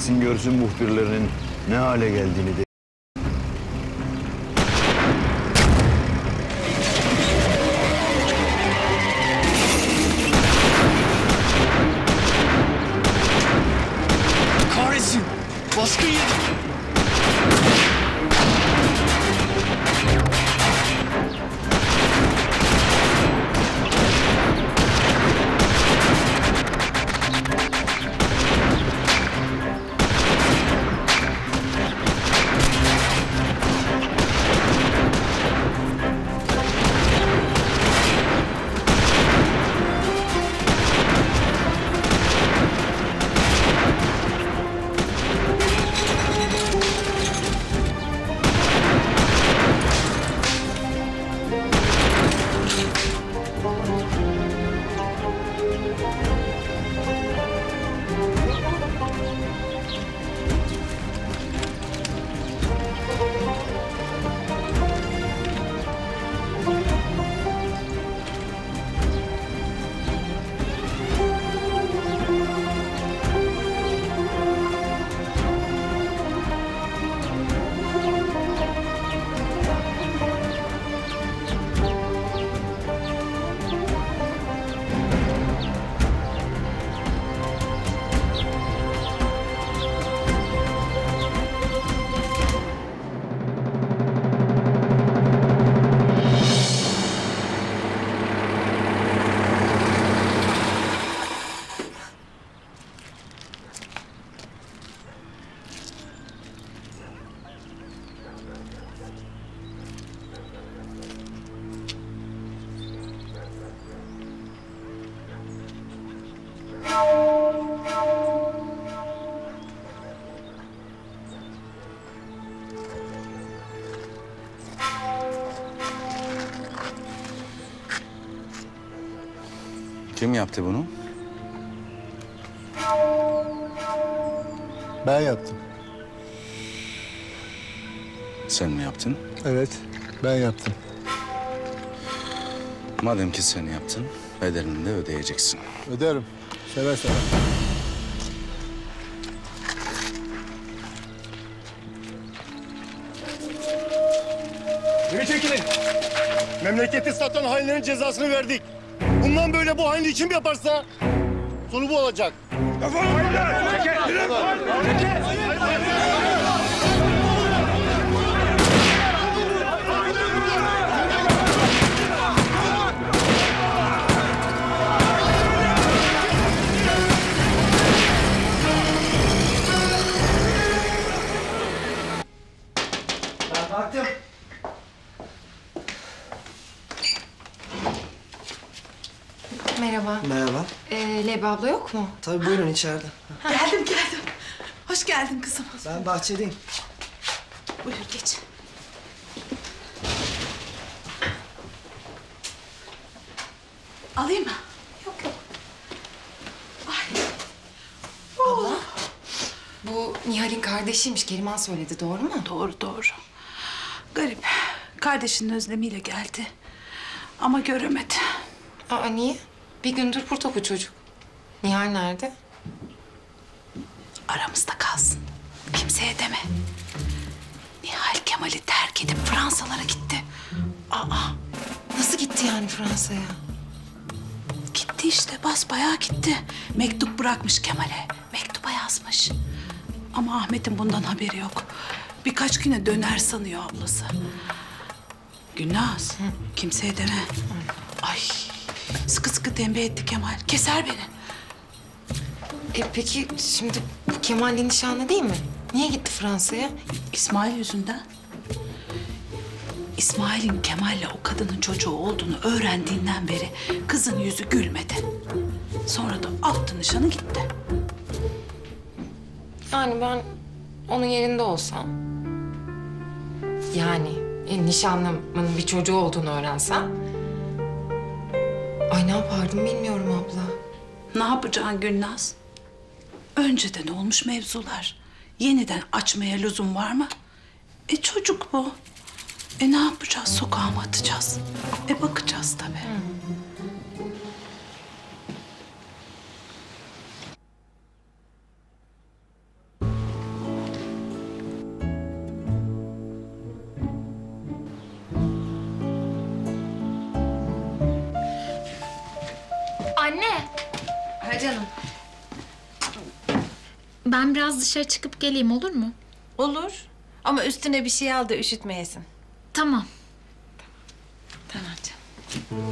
Gitsin görsün muhbirlerinin ne hale geldiğini de. Kim yaptı bunu? Ben yaptım. Sen mi yaptın? Evet, ben yaptım. Madem ki sen yaptın, bedelini de ödeyeceksin. Öderim. Seve seve. Geri çekilin. Memleketi satan hainlerin cezasını verdik. Böyle bu hainliği kim yaparsa sonu bu olacak. Ben abla yok mu? Tabii buyurun içeride. Geldim geldim. Hoş geldin kızım. Ben bahçedeyim. Buyur geç. Alayım mı? Yok yok. Abla. Bu Nihal'in kardeşiymiş. Keriman söyledi. Doğru mu? Doğru doğru. Garip. Kardeşinin özlemiyle geldi. Ama göremedi. Aa niye? Bir gündür burada bu çocuk. Nihal nerede? Aramızda kalsın. Kimseye deme. Nihal Kemal'i terk edip Fransalara gitti. Aa nasıl gitti yani Fransa'ya? Gitti işte basbayağı gitti. Mektup bırakmış Kemal'e. Mektuba yazmış. Ama Ahmet'in bundan haberi yok. Birkaç güne döner sanıyor ablası. Gülnaz, kimseye deme. Ay, sıkı sıkı tembih etti Kemal. Keser beni. E peki şimdi bu Kemal'le nişanlı değil mi? Niye gitti Fransa'ya? İsmail yüzünden. İsmail'in Kemal'le o kadının çocuğu olduğunu öğrendiğinden beri kızın yüzü gülmedi. Sonra da attı nişanı gitti. Yani ben onun yerinde olsam... Yani e, nişanlımın bir çocuğu olduğunu öğrensem... Ay ne yapardım bilmiyorum abla. Ne yapacaksın Gülnaz? Önceden olmuş mevzular. Yeniden açmaya lüzum var mı? E çocuk bu. E ne yapacağız? Sokağa mı atacağız? E bakacağız tabii. Ben biraz dışarı çıkıp geleyim olur mu? Olur. Ama üstüne bir şey al da üşütmeyesin. Tamam. Tamam canım.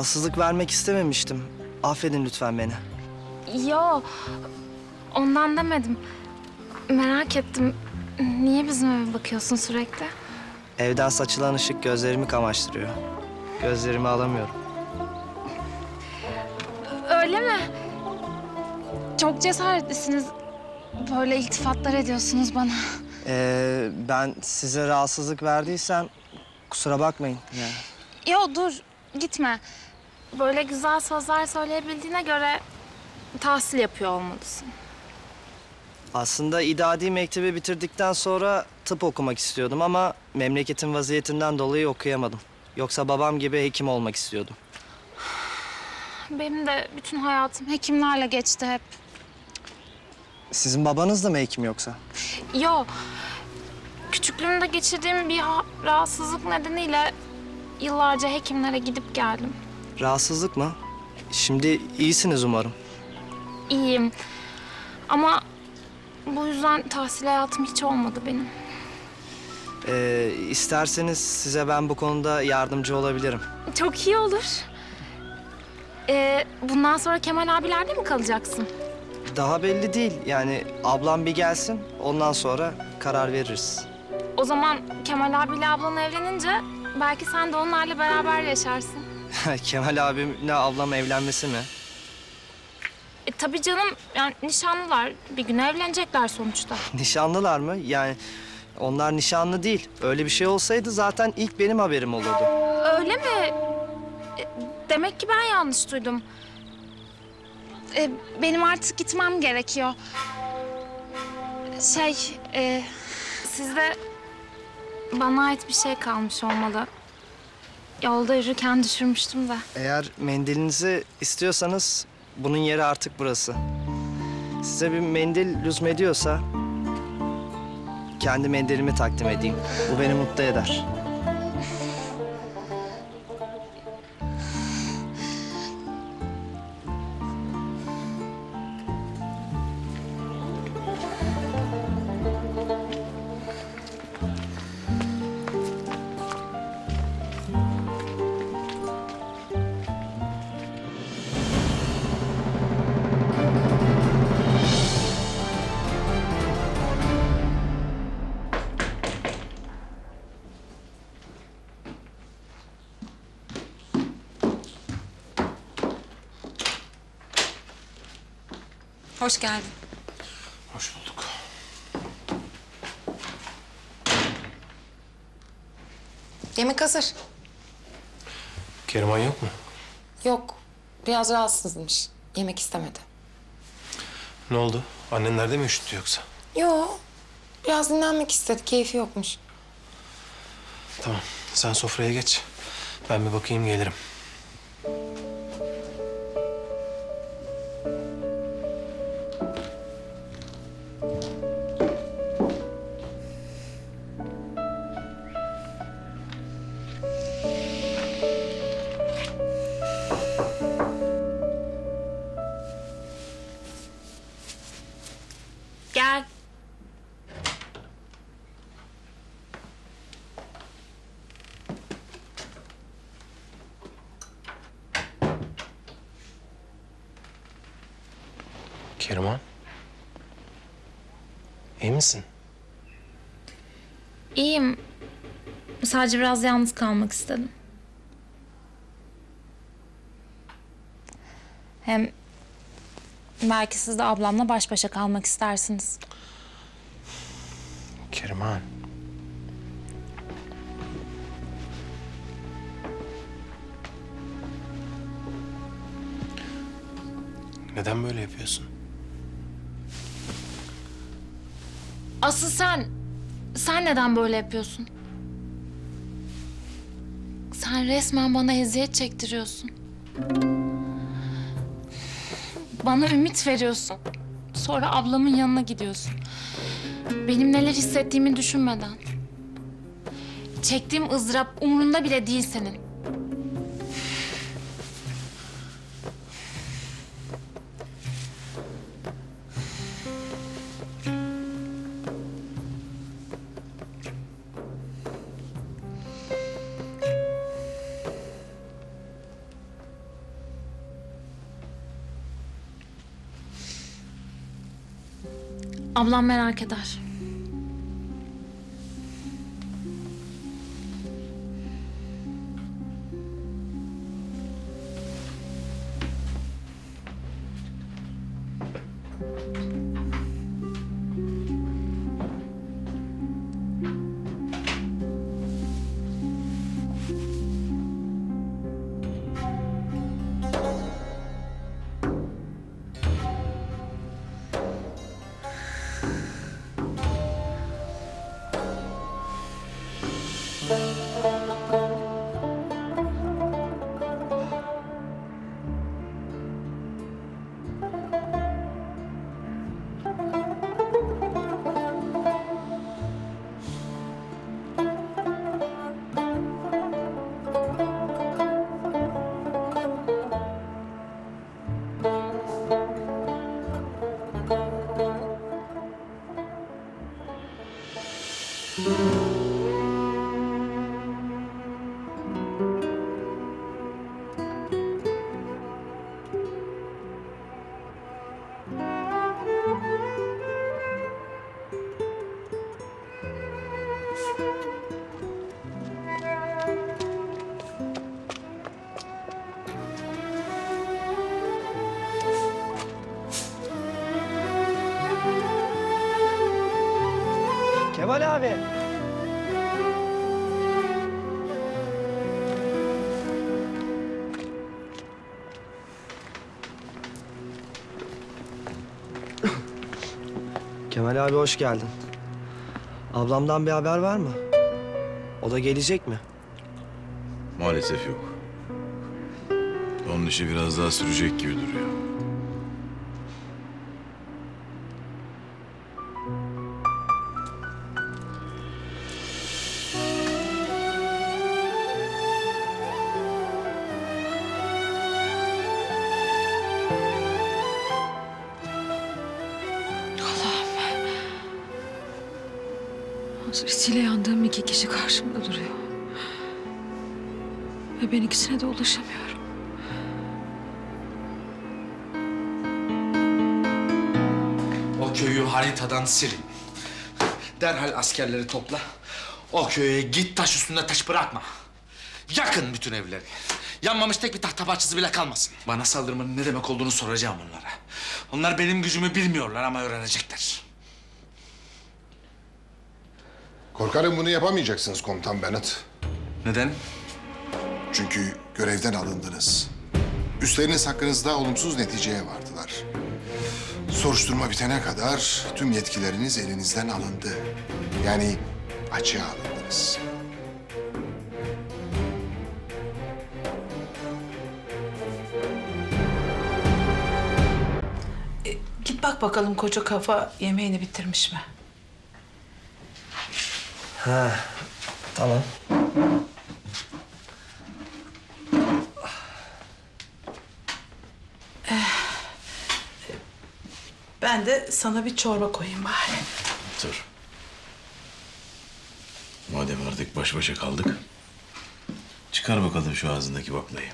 Rahatsızlık vermek istememiştim. Affedin lütfen beni. Yo, ondan demedim. Merak ettim. Niye bizim eve bakıyorsun sürekli? Evden saçılan ışık gözlerimi kamaştırıyor. Gözlerimi alamıyorum. Öyle mi? Çok cesaretlisiniz. Böyle iltifatlar ediyorsunuz bana. Ee, ben size rahatsızlık verdiysem kusura bakmayın. Yani. Yo dur, gitme. Böyle güzel sözler söyleyebildiğine göre tahsil yapıyor olmalısın. Aslında idadi mektebi bitirdikten sonra tıp okumak istiyordum ama memleketin vaziyetinden dolayı okuyamadım. Yoksa babam gibi hekim olmak istiyordum. Benim de bütün hayatım hekimlerle geçti hep. Sizin babanız da mı hekim yoksa? Yo, küçüklüğümde geçirdiğim bir ha- rahatsızlık nedeniyle yıllarca hekimlere gidip geldim. Rahatsızlık mı? Şimdi iyisiniz umarım. İyiyim ama bu yüzden tahsil hayatım hiç olmadı benim. Ee, isterseniz size ben bu konuda yardımcı olabilirim. Çok iyi olur. Ee, bundan sonra Kemal abilerde mi kalacaksın? Daha belli değil. Yani ablam bir gelsin, ondan sonra karar veririz. O zaman Kemal abiyle ablan evlenince belki sen de onlarla beraber yaşarsın. Kemal abimle ablam evlenmesi mi? E, tabii canım yani nişanlılar bir gün evlenecekler sonuçta. Nişanlılar mı? Yani onlar nişanlı değil. Öyle bir şey olsaydı zaten ilk benim haberim olurdu. Öyle mi? E, Demek ki ben yanlış duydum. E, benim artık gitmem gerekiyor. Şey, e, sizde bana ait bir şey kalmış olmalı. Yolda yürürken düşürmüştüm de. Eğer mendilinizi istiyorsanız bunun yeri artık burası. Size bir mendil lüzmediyorsa kendi mendilimi takdim edeyim. Bu beni mutlu eder. Hoş geldin. Hoş bulduk. Yemek hazır. Keriman yok mu? Yok, biraz rahatsızmış. Yemek istemedi. Ne oldu? Annenlerde mi üşüttü yoksa? Yo, biraz dinlenmek istedi. Keyfi yokmuş. Tamam. Sen sofraya geç. Ben bir bakayım gelirim. Misin? İyiyim. Sadece biraz yalnız kalmak istedim. Hem belki siz de ablamla baş başa kalmak istersiniz. Keriman. Neden böyle yapıyorsun? Asıl sen, sen neden böyle yapıyorsun? Sen resmen bana eziyet çektiriyorsun. Bana ümit veriyorsun. Sonra ablamın yanına gidiyorsun. Benim neler hissettiğimi düşünmeden. Çektiğim ızdırap umurunda bile değil senin. Ablam merak eder. Kemal abi. Kemal abi hoş geldin. Ablamdan bir haber var mı? O da gelecek mi? Maalesef yok. Onun işi biraz daha sürecek gibi duruyor. Ve ben ikisine de ulaşamıyorum. O köyü haritadan silin. Derhal askerleri topla. O köye git taş üstünde taş bırakma. Yakın bütün evleri. Yanmamış tek bir tahta parçası bile kalmasın. Bana saldırmanın ne demek olduğunu soracağım onlara. Onlar benim gücümü bilmiyorlar ama öğrenecekler. Korkarım bunu yapamayacaksınız komutan Bennett. Neden? Çünkü görevden alındınız. Üstleriniz hakkınızda olumsuz neticeye vardılar. Soruşturma bitene kadar tüm yetkileriniz elinizden alındı. Yani açığa alındınız. Git bak bakalım koca kafa yemeğini bitirmiş mi? Ha, tamam. Ben de sana bir çorba koyayım bari. Dur. Madem artık baş başa kaldık. Çıkar bakalım şu ağzındaki baklayı.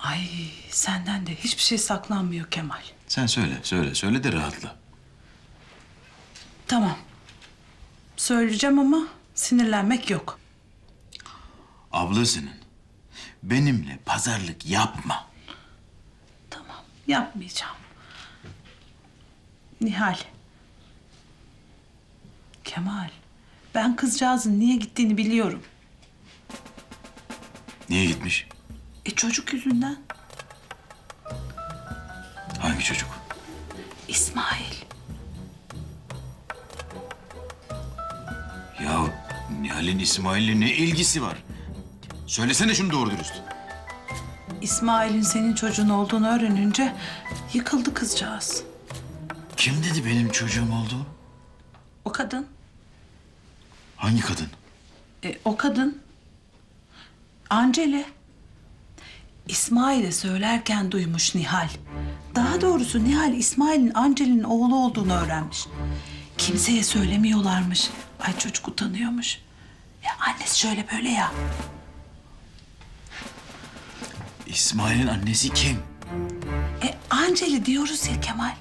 Ay senden de hiçbir şey saklanmıyor Kemal. Sen söyle, söyle, söyle de rahatla. Tamam. Söyleyeceğim ama sinirlenmek yok. Ablasının benimle pazarlık yapma. Yapmayacağım. Nihal. Kemal. Ben kızcağızın niye gittiğini biliyorum. Niye gitmiş? E çocuk yüzünden. Hangi çocuk? İsmail. Ya Nihal'in İsmail'le ne ilgisi var? Söylesene şunu doğru dürüst. İsmail'in senin çocuğun olduğunu öğrenince yıkıldı kızcağız. Kim dedi benim çocuğum olduğunu? O kadın. Hangi kadın? E, o kadın. Ancele. İsmail'e söylerken duymuş Nihal. Daha doğrusu Nihal İsmail'in Ancel'in oğlu olduğunu öğrenmiş. Kimseye söylemiyorlarmış. Ay çocuk utanıyormuş. Ya annesi şöyle böyle ya. İsmail'in annesi kim? E Anceli diyoruz ya Kemal.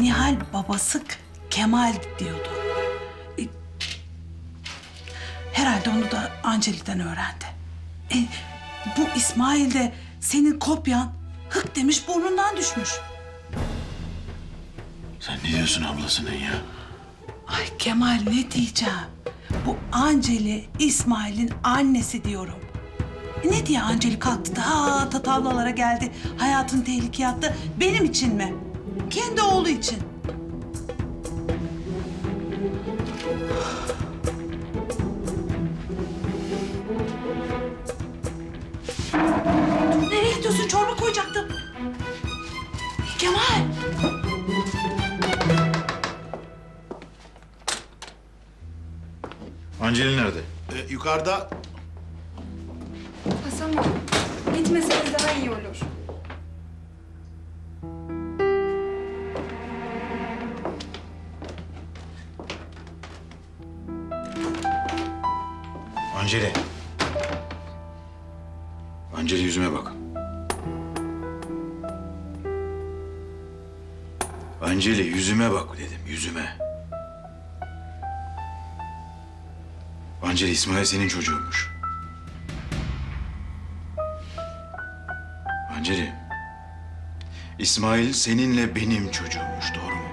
Nihal babası Kemal diyordu. E, herhalde onu da Anceli'den öğrendi. E, bu İsmail de senin kopyan hık demiş burnundan düşmüş. Sen ne diyorsun ablasının ya? Ay Kemal ne diyeceğim? Bu Anceli İsmail'in annesi diyorum. E ne diye Anceli kalktı ta tatavlalara geldi. Hayatını tehlikeye attı. Benim için mi? Kendi oğlu için. Nereye gidiyorsun? Çorba koyacaktım. Kemal. Anceli nerede? yukarıda Hasan Bey, gitmeseniz daha iyi olur. Anceli. Anceli yüzüme bak. Anceli yüzüme bak dedim, yüzüme. Anceli İsmail senin çocuğunmuş. Anceli. İsmail seninle benim çocuğummuş, doğru mu?